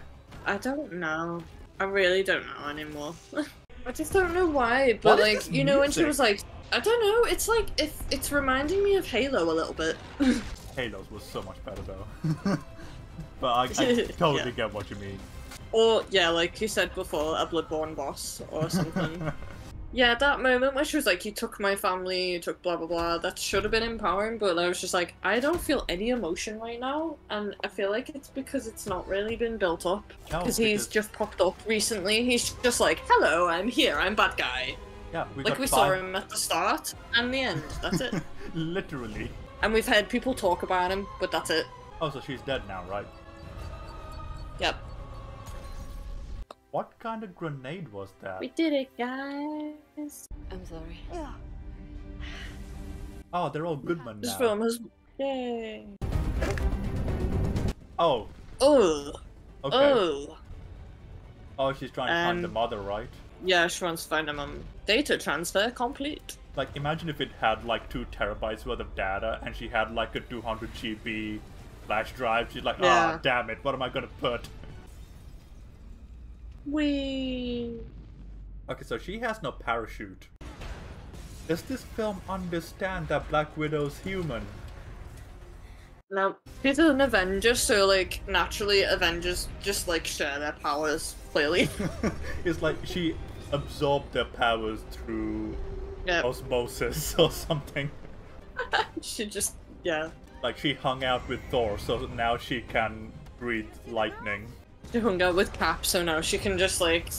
I don't know. I really don't know anymore. I just don't know why, but What is like you know when she was like, I don't know. It's like if it's reminding me of Halo a little bit. Halos was so much better though. but I, I totally Yeah. get what you mean. or yeah, like you said before, a Bloodborne boss or something. Yeah, that moment where she was like, "You took my family, you took blah blah blah." That should have been empowering, but I was just like, I don't feel any emotion right now, and I feel like it's because it's not really been built up. No, Because he's just popped up recently. He's just like, "Hello, I'm here. I'm bad guy." Yeah, we like we saw him at the start and the end. That's it. Literally. and we've heard people talk about him, but that's it. Oh, so she's dead now, right? Yep. What kind of grenade was that? We did it, guys. I'm sorry. Yeah. Oh, they're all good men This now. film has. Yay. Oh, Oh. okay. Oh. Oh, she's trying to find the Um, mother, right? Yeah, she wants to find him. Um, data transfer complete. Like, imagine if it had like two terabytes worth of data, and she had like a 200 GB flash drive. She's like, ah, Yeah. damn it, what am I gonna put? We. Okay, so she has no parachute. Does this film understand that Black Widow's human? No, she's an Avenger, so like naturally, Avengers just like share their powers. Clearly. it's like she absorbed their powers through Yep. osmosis or something. she just yeah. Like she hung out with Thor, so now she can breathe lightning. Hung out with Cap, so now she can just like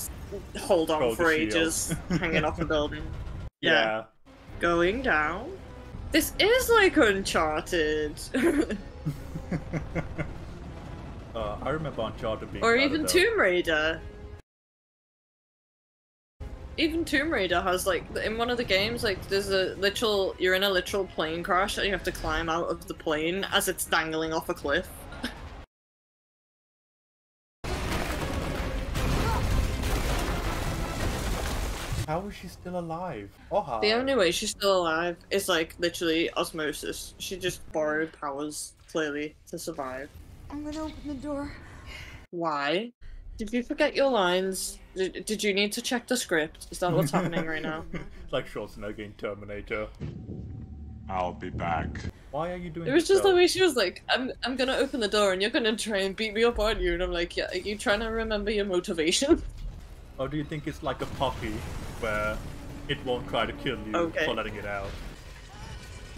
hold on the for shield. ages, hanging off a building. Yeah. Going down. This is like Uncharted, Uh, I remember Uncharted being or better, even though. Tomb Raider. Even Tomb Raider has like in one of the games, like there's a literal you're in a literal plane crash and you have to climb out of the plane as it's dangling off a cliff. How is she still alive? Oh, hi. The only way she's still alive is like literally osmosis. She just borrowed powers clearly to survive. I'm gonna open the door. Why? Did you forget your lines? Did, did you need to check the script? Is that what's happening right now? It's like Schwarzenegger in Terminator. I'll be back. Why are you doing It was this, just the way she was like, I'm I'm gonna open the door and you're gonna try and beat me up, aren't you? And I'm like, yeah, are you trying to remember your motivation? Or do you think it's like a puppy where it won't try to kill you Okay. for letting it out?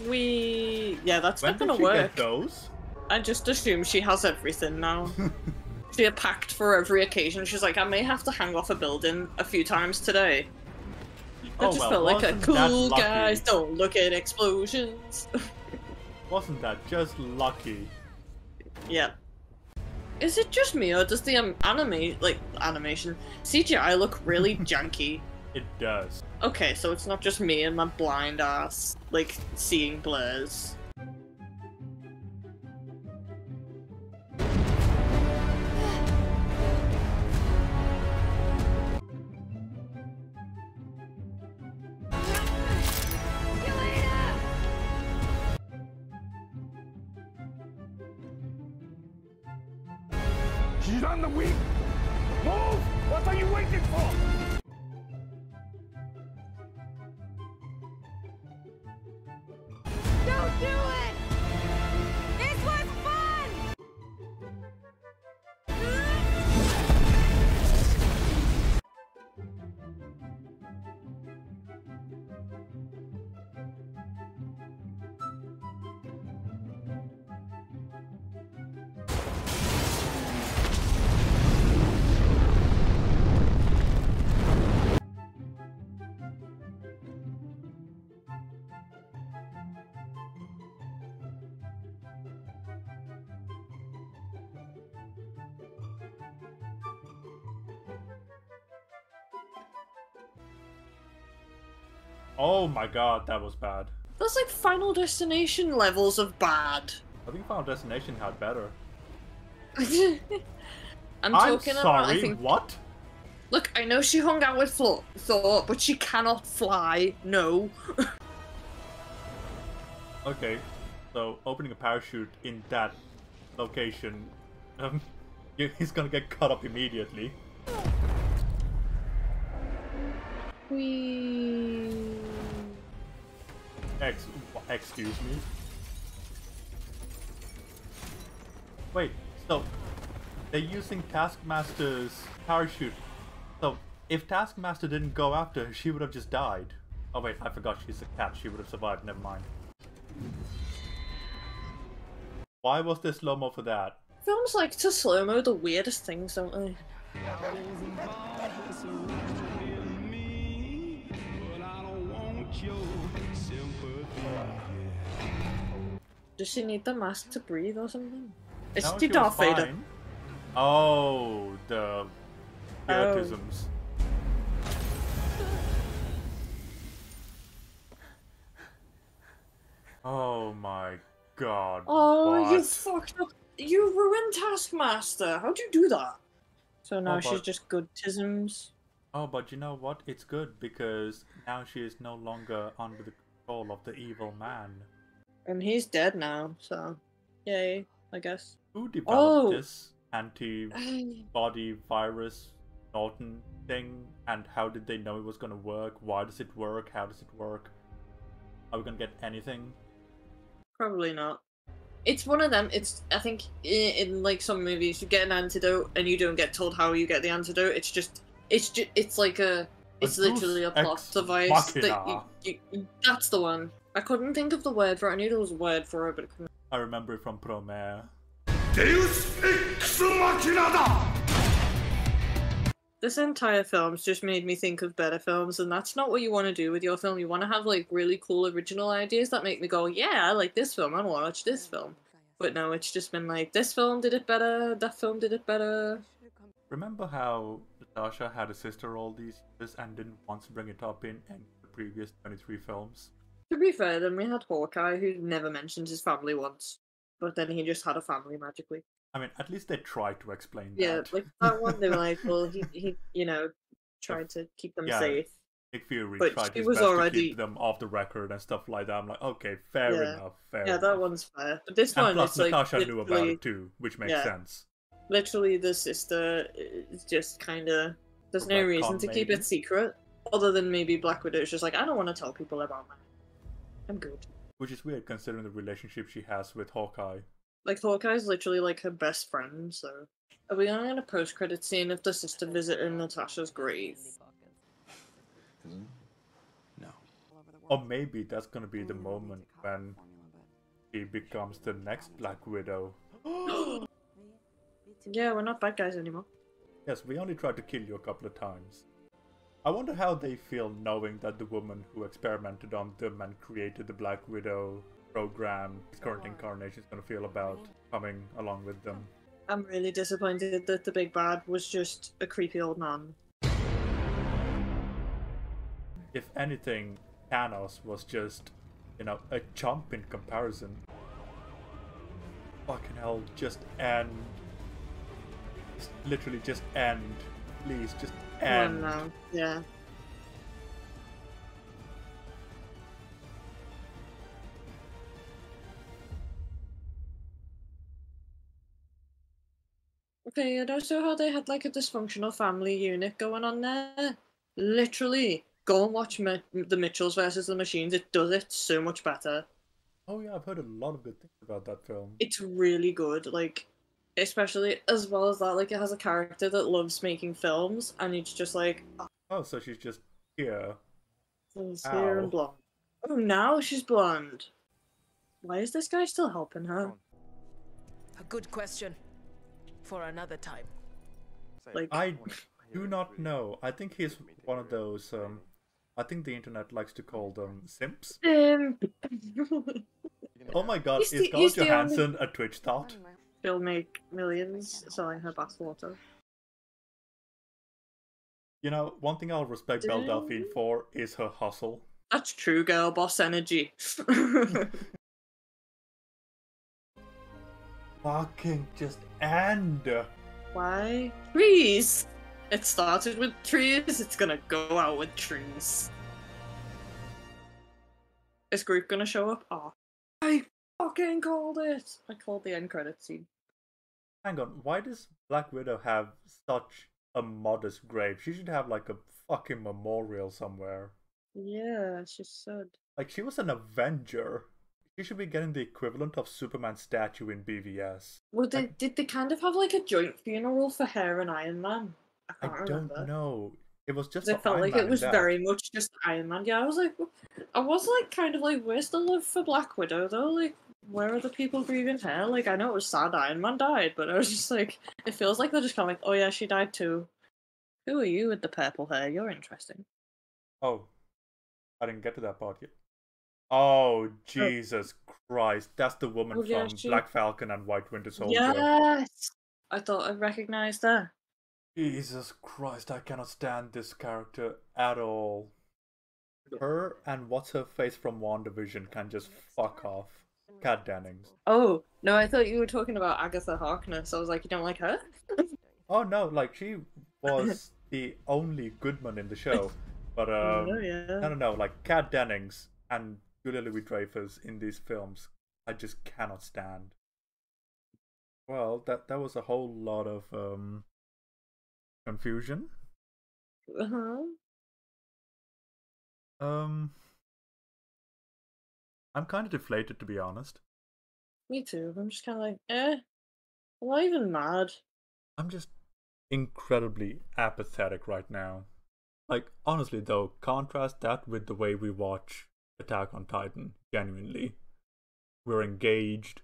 We yeah, that's When not gonna work. get those? I just assume she has everything now. a pact for every occasion. She's like, I may have to hang off a building a few times today. I Oh, just well, felt like a cool guys don't look at explosions. Wasn't that just lucky? yeah. Is it just me or does the um, anime like animation CGI look really janky? It does. Okay, so it's not just me and my blind ass like seeing blurs. Oh my god, that was bad. That's like Final Destination levels of bad. I think Final Destination had better. I'm I'm talking sorry, about. I think. what? Look, I know she hung out with Flo- Thor, but she cannot fly. No. Okay, so opening a parachute in that location, um, he's gonna get cut up immediately. We. Ex, excuse me. Wait, so they're using Taskmaster's parachute. So if Taskmaster didn't go after her, she would have just died. Oh wait, I forgot she's a cat. She would have survived. Never mind. Why was there slow mo for that? Films like to slow mo the weirdest things, don't they? Does she need the mask to breathe or something? Is No, she Darth Vader? Oh, the the Oh. Oh my god. Oh, you fucked up. You ruined Taskmaster. How'd you do that? So now Oh, she's just good tisms. Oh, but you know what? It's good because now she is no longer under the control of the evil man. And he's dead now, so. Yay, I guess. Who developed Oh. this antibody virus Norton thing? And how did they know it was gonna work? Why does it work? How does it work? Are we gonna get anything? Probably not. It's one of them. It's I think in, in like some movies you get an antidote and you don't get told how you get the antidote. It's just it's just it's like a it's Deus literally a plot device that you, you- that's the one. I couldn't think of the word for it. I knew there was a word for it, but I couldn't. I remember it from Promare. Deus Ex Machina da! This entire film's just made me think of better films, and that's not what you want to do with your film. You want to have like really cool original ideas that make me go, "Yeah, I like this film. I want to watch this film." But no, it's just been like, "This film did it better. That film did it better." Remember how Natasha had a sister all these years and didn't once bring it up in any of the previous 23 films? To be fair, then we had Hawkeye, who never mentioned his family once, but then he just had a family magically. I mean, at least they tried to explain Yeah, that. like that one, they were like, "Well, he, he, you know, tried to keep them Yeah, safe." Nick Fury but tried his was best to already- keep them off the record and stuff like that. I'm like, okay, fair Yeah. enough, fair Yeah, enough. that one's fair. But this and one, plus, it's like Natasha knew about it too, which makes yeah. sense. literally the sister is just kind of there's no reason to keep it secret other than maybe black widow's just like i don't want to tell people about my i'm good Which is weird considering the relationship she has with Hawkeye. like hawkeye's literally like her best friend so are we gonna get a post-credit scene of the sister visiting natasha's grave hmm? No. Or maybe that's gonna be the moment when she becomes the next Black Widow. Yeah, we're not bad guys anymore. Yes, we only tried to kill you a couple of times. I wonder how they feel knowing that the woman who experimented on them and created the Black Widow program, his current incarnation, is going to feel about coming along with them. I'm really disappointed that the big bad was just a creepy old man. If anything, Thanos was just, you know, a chump in comparison. Fucking hell, just end. Just literally just end. Please, just Oh end. no. Yeah. Okay, and also how they had like a dysfunctional family unit going on there. Literally, go and watch Mi- the Mitchells versus the Machines. It does it so much better. Oh yeah, I've heard a lot of good things about that film. It's really good. Like, especially as well as that, like it has a character that loves making films, and it's just like, oh, Oh, so she's just here. she's here and blonde. Oh, now she's blonde. Why is this guy still helping her? A good question. For another time. Like, I do not know. I think he's one of those. Um, I think the internet likes to call them simps. Um, Oh my god, He's is the- Scarlett the only- Johansson a Twitch thought? She'll make millions selling her bathwater. You know, one thing I'll respect Belle Delphine for is her hustle. That's true, girl boss energy. Fucking just end. Why? Trees! It started with trees, it's gonna go out with trees. Is Groot gonna show up? Oh, I fucking called it! I called the end credit scene. Hang on, why does Black Widow have such a modest grave? She should have like a fucking memorial somewhere. Yeah, she said. Like she was an Avenger. She should be getting the equivalent of Superman statue in BVS. Well, they, did they kind of have like a joint funeral for her and Iron Man? I I don't know. It was just. it felt Iron like Man it was very much just Iron Man. Yeah, I was like, I was like kind of like, where's the love for Black Widow though? Like, where are the people grieving her? Like, I know it was sad Iron Man died, but I was just like, it feels like they're just kind of like, oh yeah, she died too. Who are you with the purple hair? You're interesting. Oh, I didn't get to that part yet. Oh, oh. Jesus Christ! That's the woman Oh, yeah, from she- Black Falcon and White Winter Soldier. Yes, I thought I recognized her. Jesus Christ! I cannot stand this character at all. Her and what's her face from WandaVision can just fuck off. Kat Dennings. Oh no, I thought you were talking about Agatha Harkness. I was like, you don't like her? Oh no, like she was the only good one in the show, but um, Oh, yeah. I don't know, like Kat Dennings and Julia Louis Dreyfus in these films, I just cannot stand. Well, that that was a whole lot of um confusion. Uh-huh. Um, I'm kind of deflated to be honest. Me too. I'm just kind of like, eh. I'm not even mad. I'm just incredibly apathetic right now. Like, honestly, though, contrast that with the way we watch Attack on Titan, genuinely. We're engaged,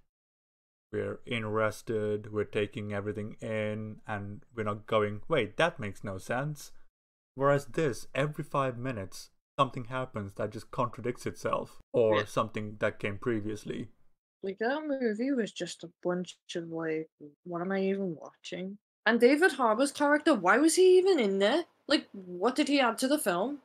we're interested, we're taking everything in, and we're not going, wait, that makes no sense. Whereas this, every five minutes, something happens that just contradicts itself, or Yeah. something that came previously. Like that movie was just a bunch of like, what am I even watching? And David Harbour's character, why was he even in there? Like, what did he add to the film?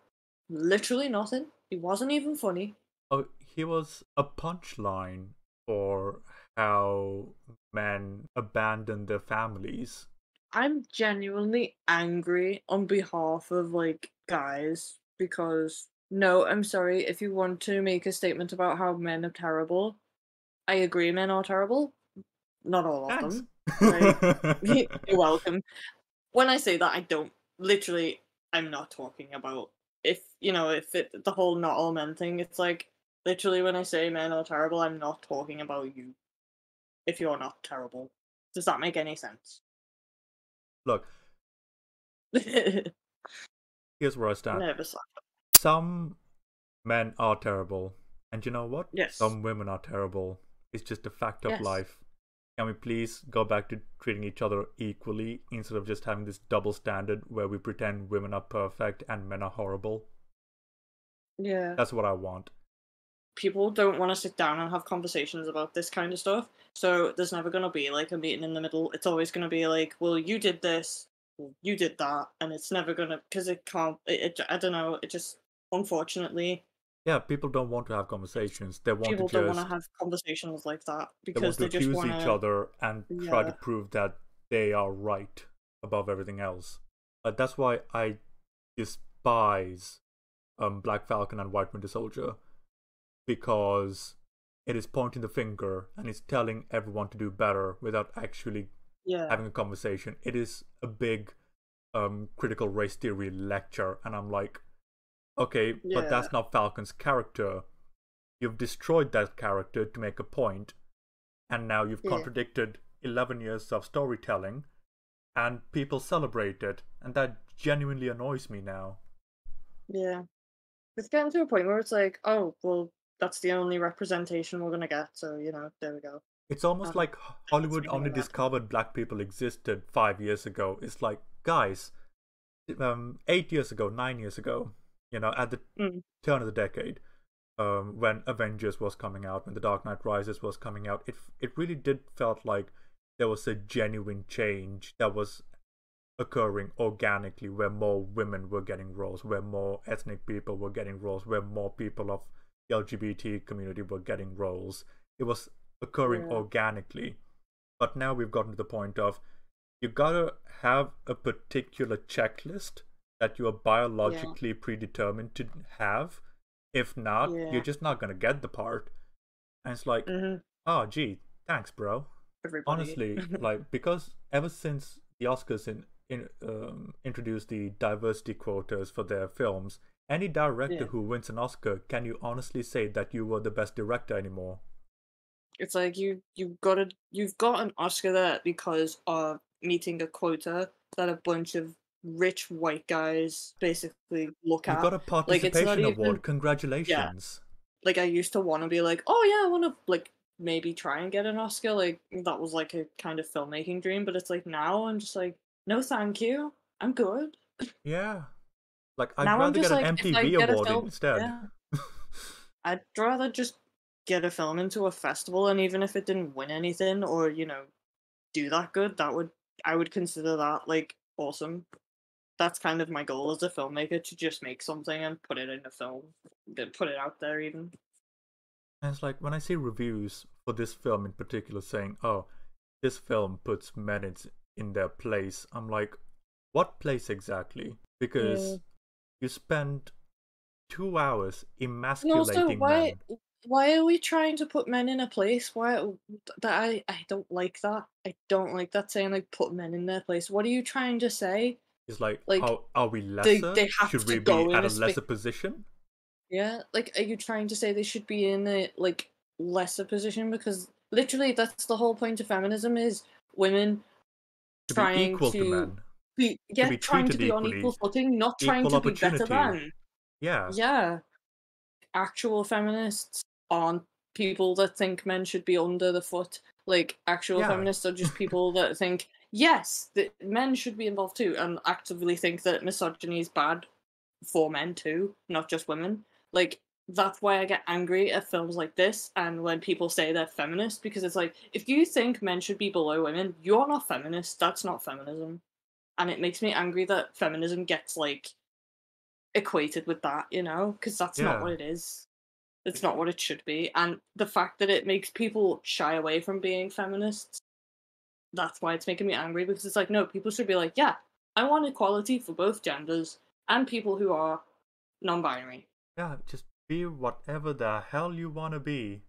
Literally nothing. He wasn't even funny. Oh, he was a punchline for how men abandon their families. I'm genuinely angry on behalf of like guys because no, I'm sorry if you want to make a statement about how men are terrible. I agree, men are terrible. Not all of them. Like, you're welcome. When I say that, I don't literally. I'm not talking about if you know if it the whole not all men thing. It's like literally when I say men are terrible, I'm not talking about you. If you're not terrible, does that make any sense? Look, here's where I stand. Never. Some men are terrible, and you know what? Yes. Some women are terrible. It's just a fact of Yes. life. can we please go back to treating each other equally instead of just having this double standard where we pretend women are perfect and men are horrible? Yeah. That's what I want. people don't want to sit down and have conversations about this kind of stuff. So there's never going to be like a meeting in the middle. It's always going to be like, well, you did this, well, you did that, and it's never going to because it can't. It, it, I don't know. It just unfortunately Yeah, people don't want to have conversations. They want people to don't want to have conversations like that because they want to they, accuse want each other and try to prove that they are right above everything else. But that's why I despise um, Black Falcon and White Winter Soldier because it is pointing the finger and it's telling everyone to do better without actually Yeah. having a conversation. It is a big um, critical race theory lecture, and I'm like, okay, but that's not Falcon's character. You've destroyed that character to make a point, and now you've Yeah. contradicted 11 years of storytelling, and people celebrate it, and that genuinely annoys me now. Yeah. It's getting to a point where it's like, oh, well, that's the only representation we're gonna get. So you know, there we go. It's almost Um, like Hollywood only discovered black people existed five years ago. It's like, guys, um, eight years ago, nine years ago, you know, at the Mm. turn of the decade, um, when Avengers was coming out, when The Dark Knight Rises was coming out, it it really did felt like there was a genuine change that was occurring organically, where more women were getting roles, where more ethnic people were getting roles, where more people of the LGBT community were getting roles. It was occurring Yeah. organically. But now we've gotten to the point of you gotta have a particular checklist that you are biologically predetermined to have. If not, Yeah. you're just not gonna get the part. And it's like, Mhm. oh gee, thanks, bro. Everybody. Honestly, like because ever since the Oscars in, in um, introduced the diversity quotas for their films, any director Yeah. who wins an Oscar, can you honestly say that you were the best director anymore? It's like you you've got a you've got an Oscar there because of meeting a quota that a bunch of rich white guys basically look You at. You've got a Like, participation award. even- Congratulations. Like I used to want to be like, oh yeah, I want to like maybe try and get an Oscar. Like that was like a kind of filmmaking dream. But it's like now I'm just like, no, thank you, I'm good. Yeah. Like I'd now rather get like, an MTV get award film- instead. yeah. I'd rather just get a film into a festival, and even if it didn't win anything or you know do that good, that would I would consider that like awesome. That's kind of my goal as a filmmaker to just make something and put it in a film, then put it out there even. And it's like when I see reviews for this film in particular saying, "Oh, this film puts men in, their place," I'm like, "What place exactly?" Because Yeah. you spend two hours And emasculating also, why men. Why are we trying to put men in a place? Why that I I don't like that. I don't like that saying like put men in their place. What are you trying to say? It's like, like, are, are we lesser? they- they have Should to we be at a spe- lesser position? Yeah, like are you trying to say they should be in a like lesser position because literally that's the whole point of feminism is women To be trying equal to to men. be yeah be trying to be on equal footing, not trying to be better than. Yeah. Yeah. Actual feminists aren't people that think men should be under the foot. Like actual Yeah. feminists are just people that think yes, that men should be involved too, and actively think that misogyny is bad for men too, not just women. Like that's why I get angry at films like this and when people say they're feminist because it's like if you think men should be below women, you're not feminist. That's not feminism. And it makes me angry that feminism gets like equated with that, you know, because that's not what it is. It's not what it should be. And the fact that it makes people shy away from being feminists, that's why it's making me angry because it's like, no, people should be like, yeah, I want equality for both genders and people who are non binary. Yeah, just be whatever the hell you want to be.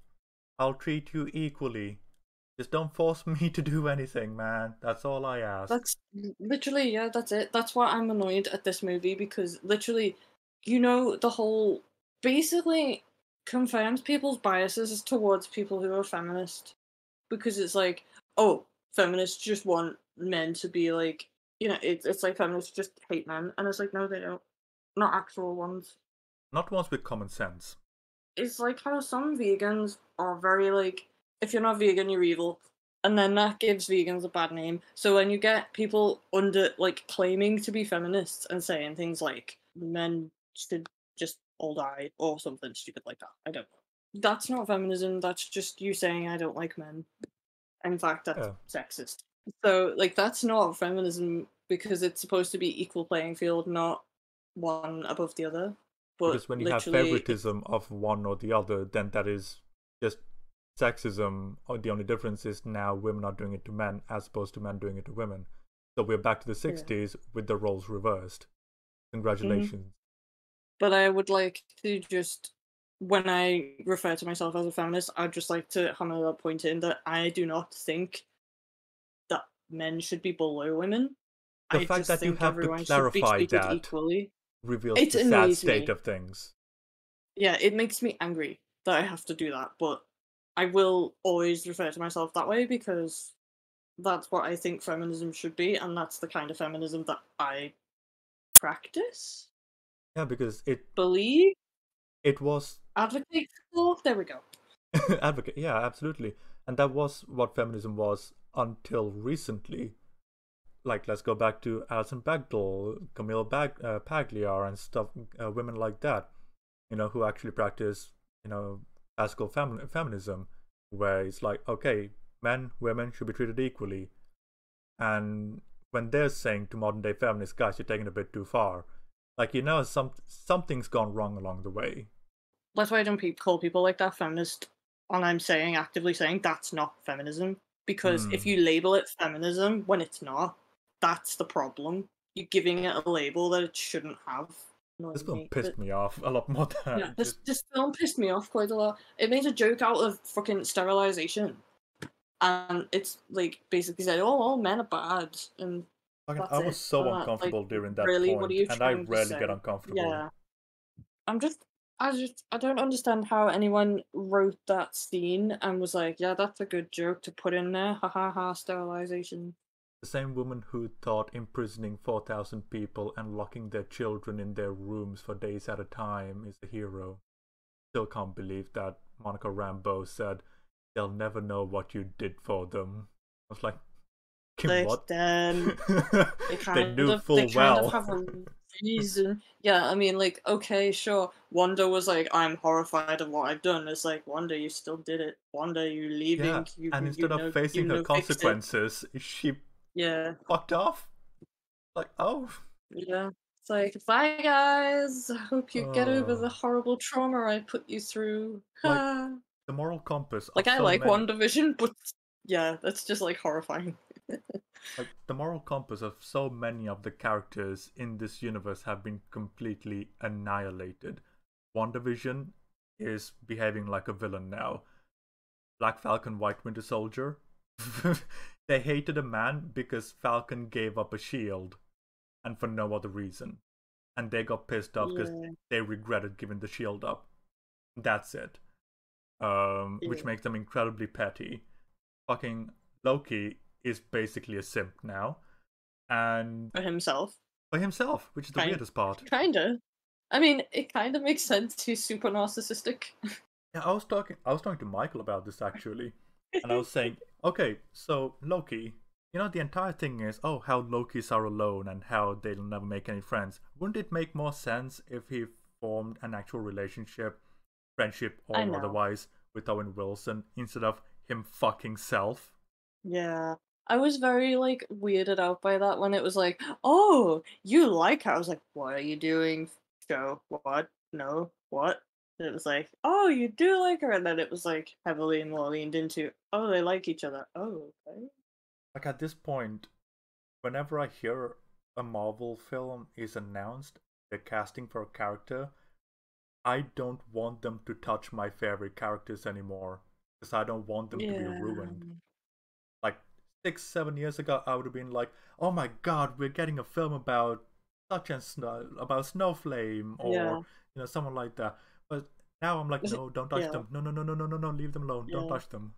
I'll treat you equally. Just don't force me to do anything, man. That's all I ask. That's literally, yeah, that's it. That's why I'm annoyed at this movie because literally, you know, the whole basically confirms people's biases towards people who are feminist because it's like, oh, feminists just want men to be like, you know, it's it's like feminists just hate men, and it's like, no, they don't, not actual ones. Not ones with common sense. It's like how some vegans are very like, if you're not vegan, you're evil. and then that gives vegans a bad name. So when you get people under like claiming to be feminists and saying things like men should just all die or something stupid like that, I don't know. That's not feminism. That's just you saying I don't like men. In fact, that's Yeah. sexist. So like that's not feminism because it's supposed to be equal playing field, not one above the other. But because when you have favoritism of one or the other, then that is just sexism. Uh, the only difference is now women are doing it to men as opposed to men doing it to women. So we're back to the Yeah. 60s with the roles reversed. Mm-hmm. Congratulations. but I would like to just when I refer to myself as a feminist, I'd just like to hammer that point in that I do not think that men should be below women. The I fact that you have to everyone should be clarify that equally. Reveals It the sad state me. of things. Yeah, it makes me angry that I have to do that, but I will always refer to myself that way because that's what I think feminism should be, and that's the kind of feminism that I practice, Yeah, because it believe, it was advocate for. There we go. advocate. Yeah, absolutely. And that was what feminism was until recently. Like, let's go back to Alison Bechdel, Camille Bag- uh, Paglia, and stuff, uh, women like that, you know, who actually practice, you know, classical fem- feminism, where it's like, okay, men, women should be treated equally. And when they're saying to modern day feminists, guys, you're taking it a bit too far, like, you know, some something's gone wrong along the way. That's why I don't pe- call people like that feminist. And I'm saying, actively saying, that's not feminism. Because if Hmm. you label it feminism when it's not, that's the problem. You're giving it a label that it shouldn't have. This film me, pissed but- me off a lot more than Yeah, this, this film pissed me off quite a lot. It made a joke out of fucking sterilization. And it's like basically said, oh, all men are bad. And I was it. so uncomfortable like, during that really, point, what are you and I rarely get uncomfortable. Yeah. I'm just I just I don't understand how anyone wrote that scene and was like, yeah, that's a good joke to put in there. Ha ha ha sterilization. The same woman who thought imprisoning 4,000 people and locking their children in their rooms for days at a time is a hero. Still can't believe that Monica Rambeau said, they'll never know what you did for them. I was like, "Kim, what? Listen, they they knew of, full they kind of have a reason. Yeah, I mean, like, okay, sure. Wanda was like, I'm horrified of what I've done. It's like, Wanda, you still did it. Wanda, you're leaving. yeah, You, and you instead know- of facing you her know, consequences, she Yeah. fucked off. Like, oh, Yeah. It's like, bye guys. I hope you get over Oh. the horrible trauma I put you through. Like, the moral compass. Like, I so like many- One Division, but yeah, that's just like horrifying. like the moral compass of so many of the characters in this universe have been completely annihilated. WandaVision is behaving like a villain now. Black Falcon, White Winter Soldier. they hated a man because Falcon gave up a shield and for no other reason. And they got pissed off because Yeah. they regretted giving the shield up. That's it. Um, which makes them incredibly petty. Fucking Loki is basically a simp now. And For himself. for himself, which is the Kind- weirdest part. Kinda. I mean, it kind of makes sense. He's super narcissistic. Yeah, I was talking I was talking to Michael about this actually. And I was saying, okay, so Loki, you know the entire thing is oh how Lokis are alone and how they'll never make any friends. Wouldn't it make more sense if he formed an actual relationship, friendship or otherwise, with Owen Wilson instead of him fucking self? Yeah. I was very like weirded out by that when it was like, "Oh, you like her." I was like, "What are you doing, show? What? No, what?" And it was like, "Oh, you do like her," and then it was like heavily and more leaned into, "Oh, they like each other." Oh, okay. Like at this point, whenever I hear a Marvel film is announced, they're casting for a character, I don't want them to touch my favorite characters anymore because I don't want them to be ruined. Like six, seven years ago, I would have been like, "Oh my God, we're getting a film about such and snow about Snowflame or Yeah. you know someone like that." But now I'm like, it- "No, don't touch yeah. them. No, no, no, no, no, no, no. Leave them alone. Don't touch them."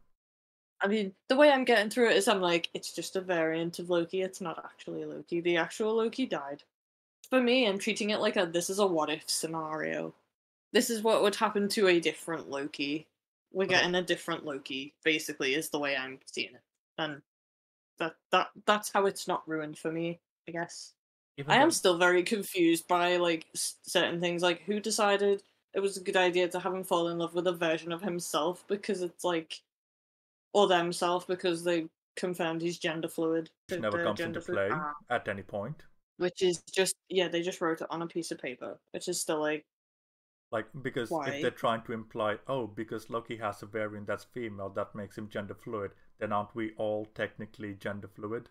I mean, the way I'm getting through it is I'm like, it's just a variant of Loki. It's not actually Loki. The actual Loki died. For me, I'm treating it like a this is a what if scenario. This is what would happen to a different Loki. We're Okay. getting a different Loki, basically, is the way I'm seeing it. and that that that's how it's not ruined for me. I guess. Even I am though- still very confused by like certain things, like who decided it was a good idea to have him fall in love with a version of himself because it's like, or themself because they confirmed he's gender fluid. which never comes into play are, at any point. Which is just yeah, they just wrote it on a piece of paper, which is still like Like because Why? if they're trying to imply, oh, because Loki has a variant that's female, that makes him gender fluid, then aren't we all technically gender fluid?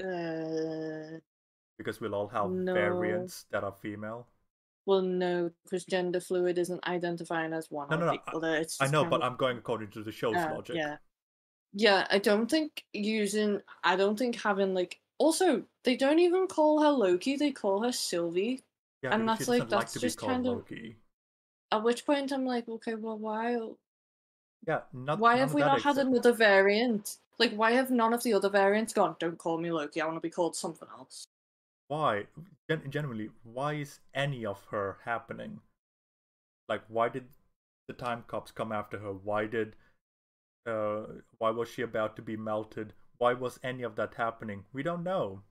uh Because we'll all have No. variants that are female. Well no, because gender fluid isn't identifying as one No, or no, no. the other. It's I know, but of- I'm going according to the show's Uh, logic. Yeah. Yeah, I don't think using I don't think having like also they don't even call her Loki, they call her Sylvie. Yeah, and that's like like that's to just kind of Loki. at which point I'm like, okay, well why Yeah, not, why have we not had another variant? Like why have none of the other variants gone, don't call me Loki, I wanna be called something else. Why? Gen- generally, why is any of her happening? Like, why did the time cops come after her? Why did, uh, why was she about to be melted? Why was any of that happening? We don't know.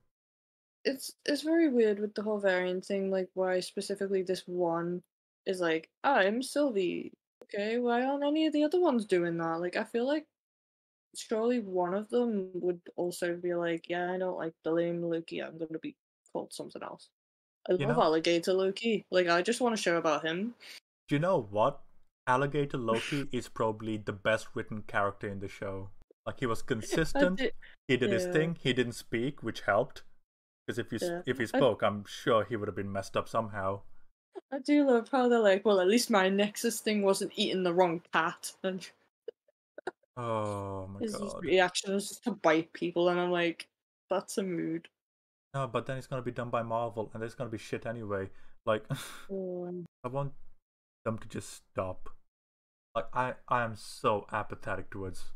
It's it's very weird with the whole variant thing, like why specifically this one is like, I'm Sylvie. Okay, why aren't any of the other ones doing that? Like I feel like surely one of them would also be like, Yeah, I don't like the name Loki, I'm gonna be called something else. I You love know- Alligator Loki. Like I just want to show about him. Do you know what? Alligator Loki is probably the best written character in the show. Like, he was consistent. did- He did his thing. He didn't speak, which helped. Because if he Yeah. if he spoke, I'm sure he would have been messed up somehow. I do love how they're like, well, at least my Nexus thing wasn't eating the wrong cat, and Oh my his god. reaction is just to bite people, and I'm like, that's a mood. No, but then it's gonna be done by Marvel, and it's gonna be shit anyway. Like, I want them to just stop. Like, I, I am so apathetic towards.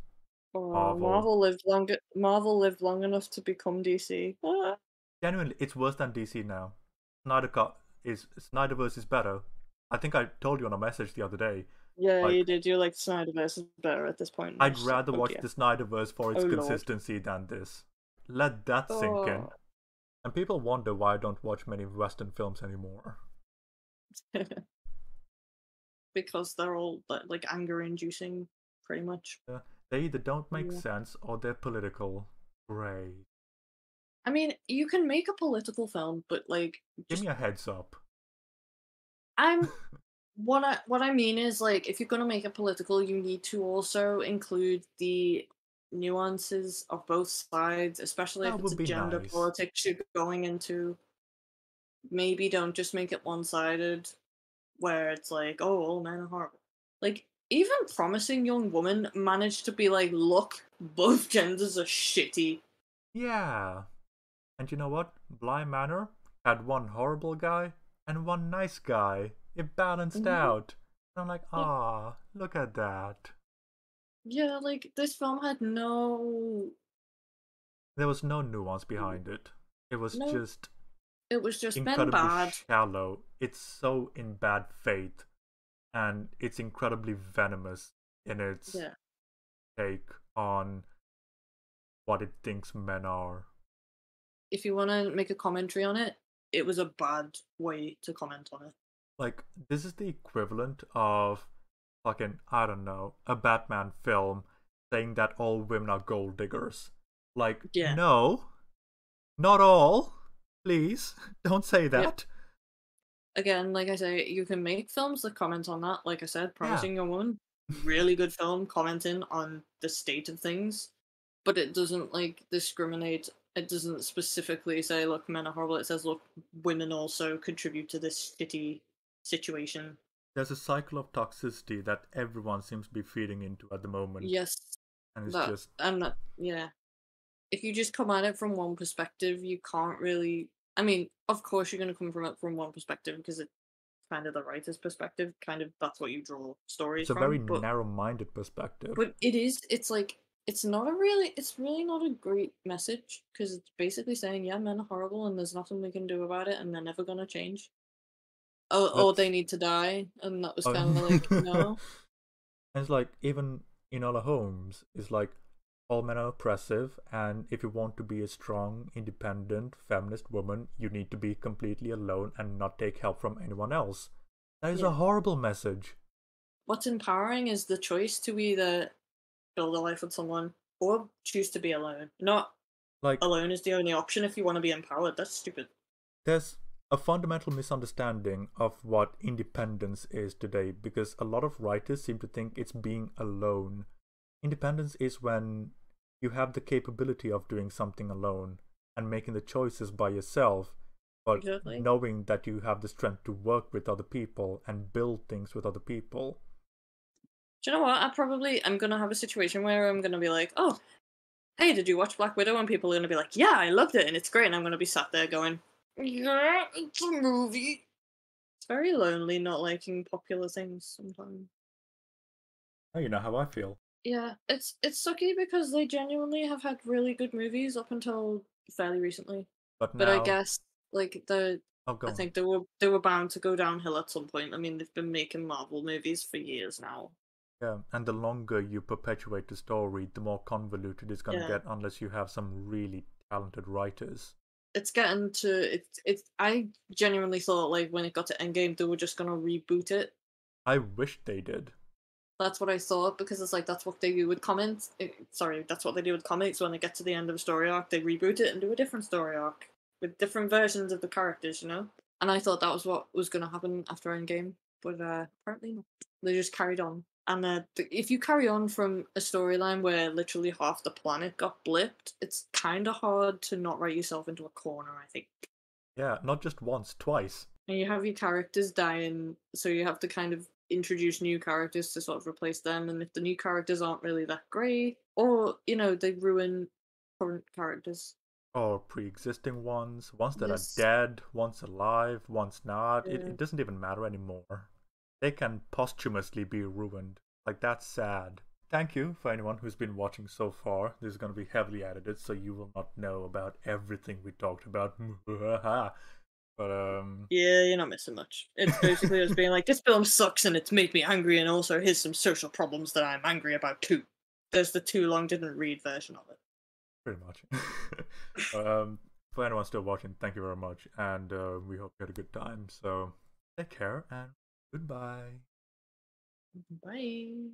Oh, Marvel. Marvel. lived long. Marvel lived long enough to become DC. Ah. Genuinely, it's worse than DC now. Snyder Cut is Snyderverse is better. I think I told you on a message the other day. Yeah, Like- you did. You like Snyderverse is better at this point. I'd rather oh watch dear. the Snyderverse for its Oh, Lord. consistency than this. Let that sink in. And people wonder why I don't watch many Western films anymore. because they're all like anger-inducing, pretty much. Yeah, they either don't make Yeah. sense or they're political. Great. I mean, you can make a political film, but like, Give me a heads up. I'm what I what I mean is like, if you're gonna make it political, you need to also include the nuances of both sides, especially That if it's a gender nice. politics you're going into. Maybe don't just make it one-sided, where it's like, oh, all men are horrible. Like even promising young woman managed to be like, look, both genders are shitty. Yeah. And you know what? Bly Manor had one horrible guy and one nice guy. It balanced Mhm. out. And I'm like, ah, look at that. Yeah, like this film had no. There was no nuance mm. behind it. It was No, just It was just incredibly bad. shallow. It's so in bad faith, and it's incredibly venomous in its Yeah. take on what it thinks men are. If you want to make a commentary on it, it was a bad way to comment on it. Like this is the equivalent of fucking I don't know a Batman film saying that all women are gold diggers. Like Yeah. no, not all. Please don't say that. Again, like I say, you can make films that comment on that. Like I said, Promising Young Woman, really good film commenting on the state of things, but it doesn't like discriminate. It doesn't specifically say, "Look, men are horrible." It says, "Look, women also contribute to this shitty situation." There's a cycle of toxicity that everyone seems to be feeding into at the moment. Yes, and it's that, just I'm not. Yeah, if you just come at it from one perspective, you can't really. I mean, of course, you're going to come from it from one perspective because it's kind of the writer's perspective. Kind of that's what you draw stories it's a from. very but, narrow-minded perspective. but it is. It's like it's not a really. It's really not a great message because it's basically saying, yeah, men are horrible and there's nothing we can do about it, and they're never going to change. Oh, or they need to die, and that was Oh. kind of like no. And it's like even Enola Holmes is like all men are oppressive, and if you want to be a strong, independent, feminist woman, you need to be completely alone and not take help from anyone else. That is Yeah. a horrible message. What's empowering is the choice to either build a life with someone or choose to be alone. Not Like alone is the only option if you want to be empowered. That's stupid. there's a fundamental misunderstanding of what independence is today because a lot of writers seem to think it's being alone. Independence is when you have the capability of doing something alone and making the choices by yourself, but Exactly. knowing that you have the strength to work with other people and build things with other people. Do you know what? I probably I'm gonna have a situation where I'm gonna be like, oh, hey, did you watch Black Widow? And people are gonna be like, yeah, I loved it and it's great. And I'm gonna be sat there going, yeah, it's a movie. It's very lonely not liking popular things sometimes. Oh, you know how I feel. Yeah, it's it's sucky because they genuinely have had really good movies up until fairly recently. But But I guess like the Oh, I on. think they were they were bound to go downhill at some point. I mean, they've been making Marvel movies for years now. Yeah, and the longer you perpetuate the story, the more convoluted it's going to Yeah. get unless you have some really talented writers. It's getting to it's it's. I genuinely thought like when it got to Endgame, they were just gonna reboot it. I wish they did. That's what I thought because it's like that's what they do with comics. eh, Sorry, that's what they do with comics. When they get to the end of a story arc, they reboot it and do a different story arc with different versions of the characters. You know, and I thought that was what was gonna happen after Endgame, but uh, apparently not. They just carried on. And uh, if you carry on from a storyline where literally half the planet got blipped, it's kind of hard to not write yourself into a corner. I think. Yeah, not just once, twice. And you have your characters dying, so you have to kind of introduce new characters to sort of replace them. And if the new characters aren't really that great, or you know, they ruin current characters. Or pre existing ones, ones that Yes. are dead, one's alive, one's not. It, Yeah. it doesn't even matter anymore. They can posthumously be ruined. Like, that's sad. Thank you for anyone who's been watching so far. This is going to be heavily edited, so you will not know about everything we talked about. but, um. Yeah, you're not missing much. It's basically just being like, this film sucks and it's made me angry, and also here's some social problems that I'm angry about too. There's the too long didn't read version of it. Pretty much. um, for anyone still watching, thank you very much, and uh, we hope you had a good time. So take care and goodbye. Bye.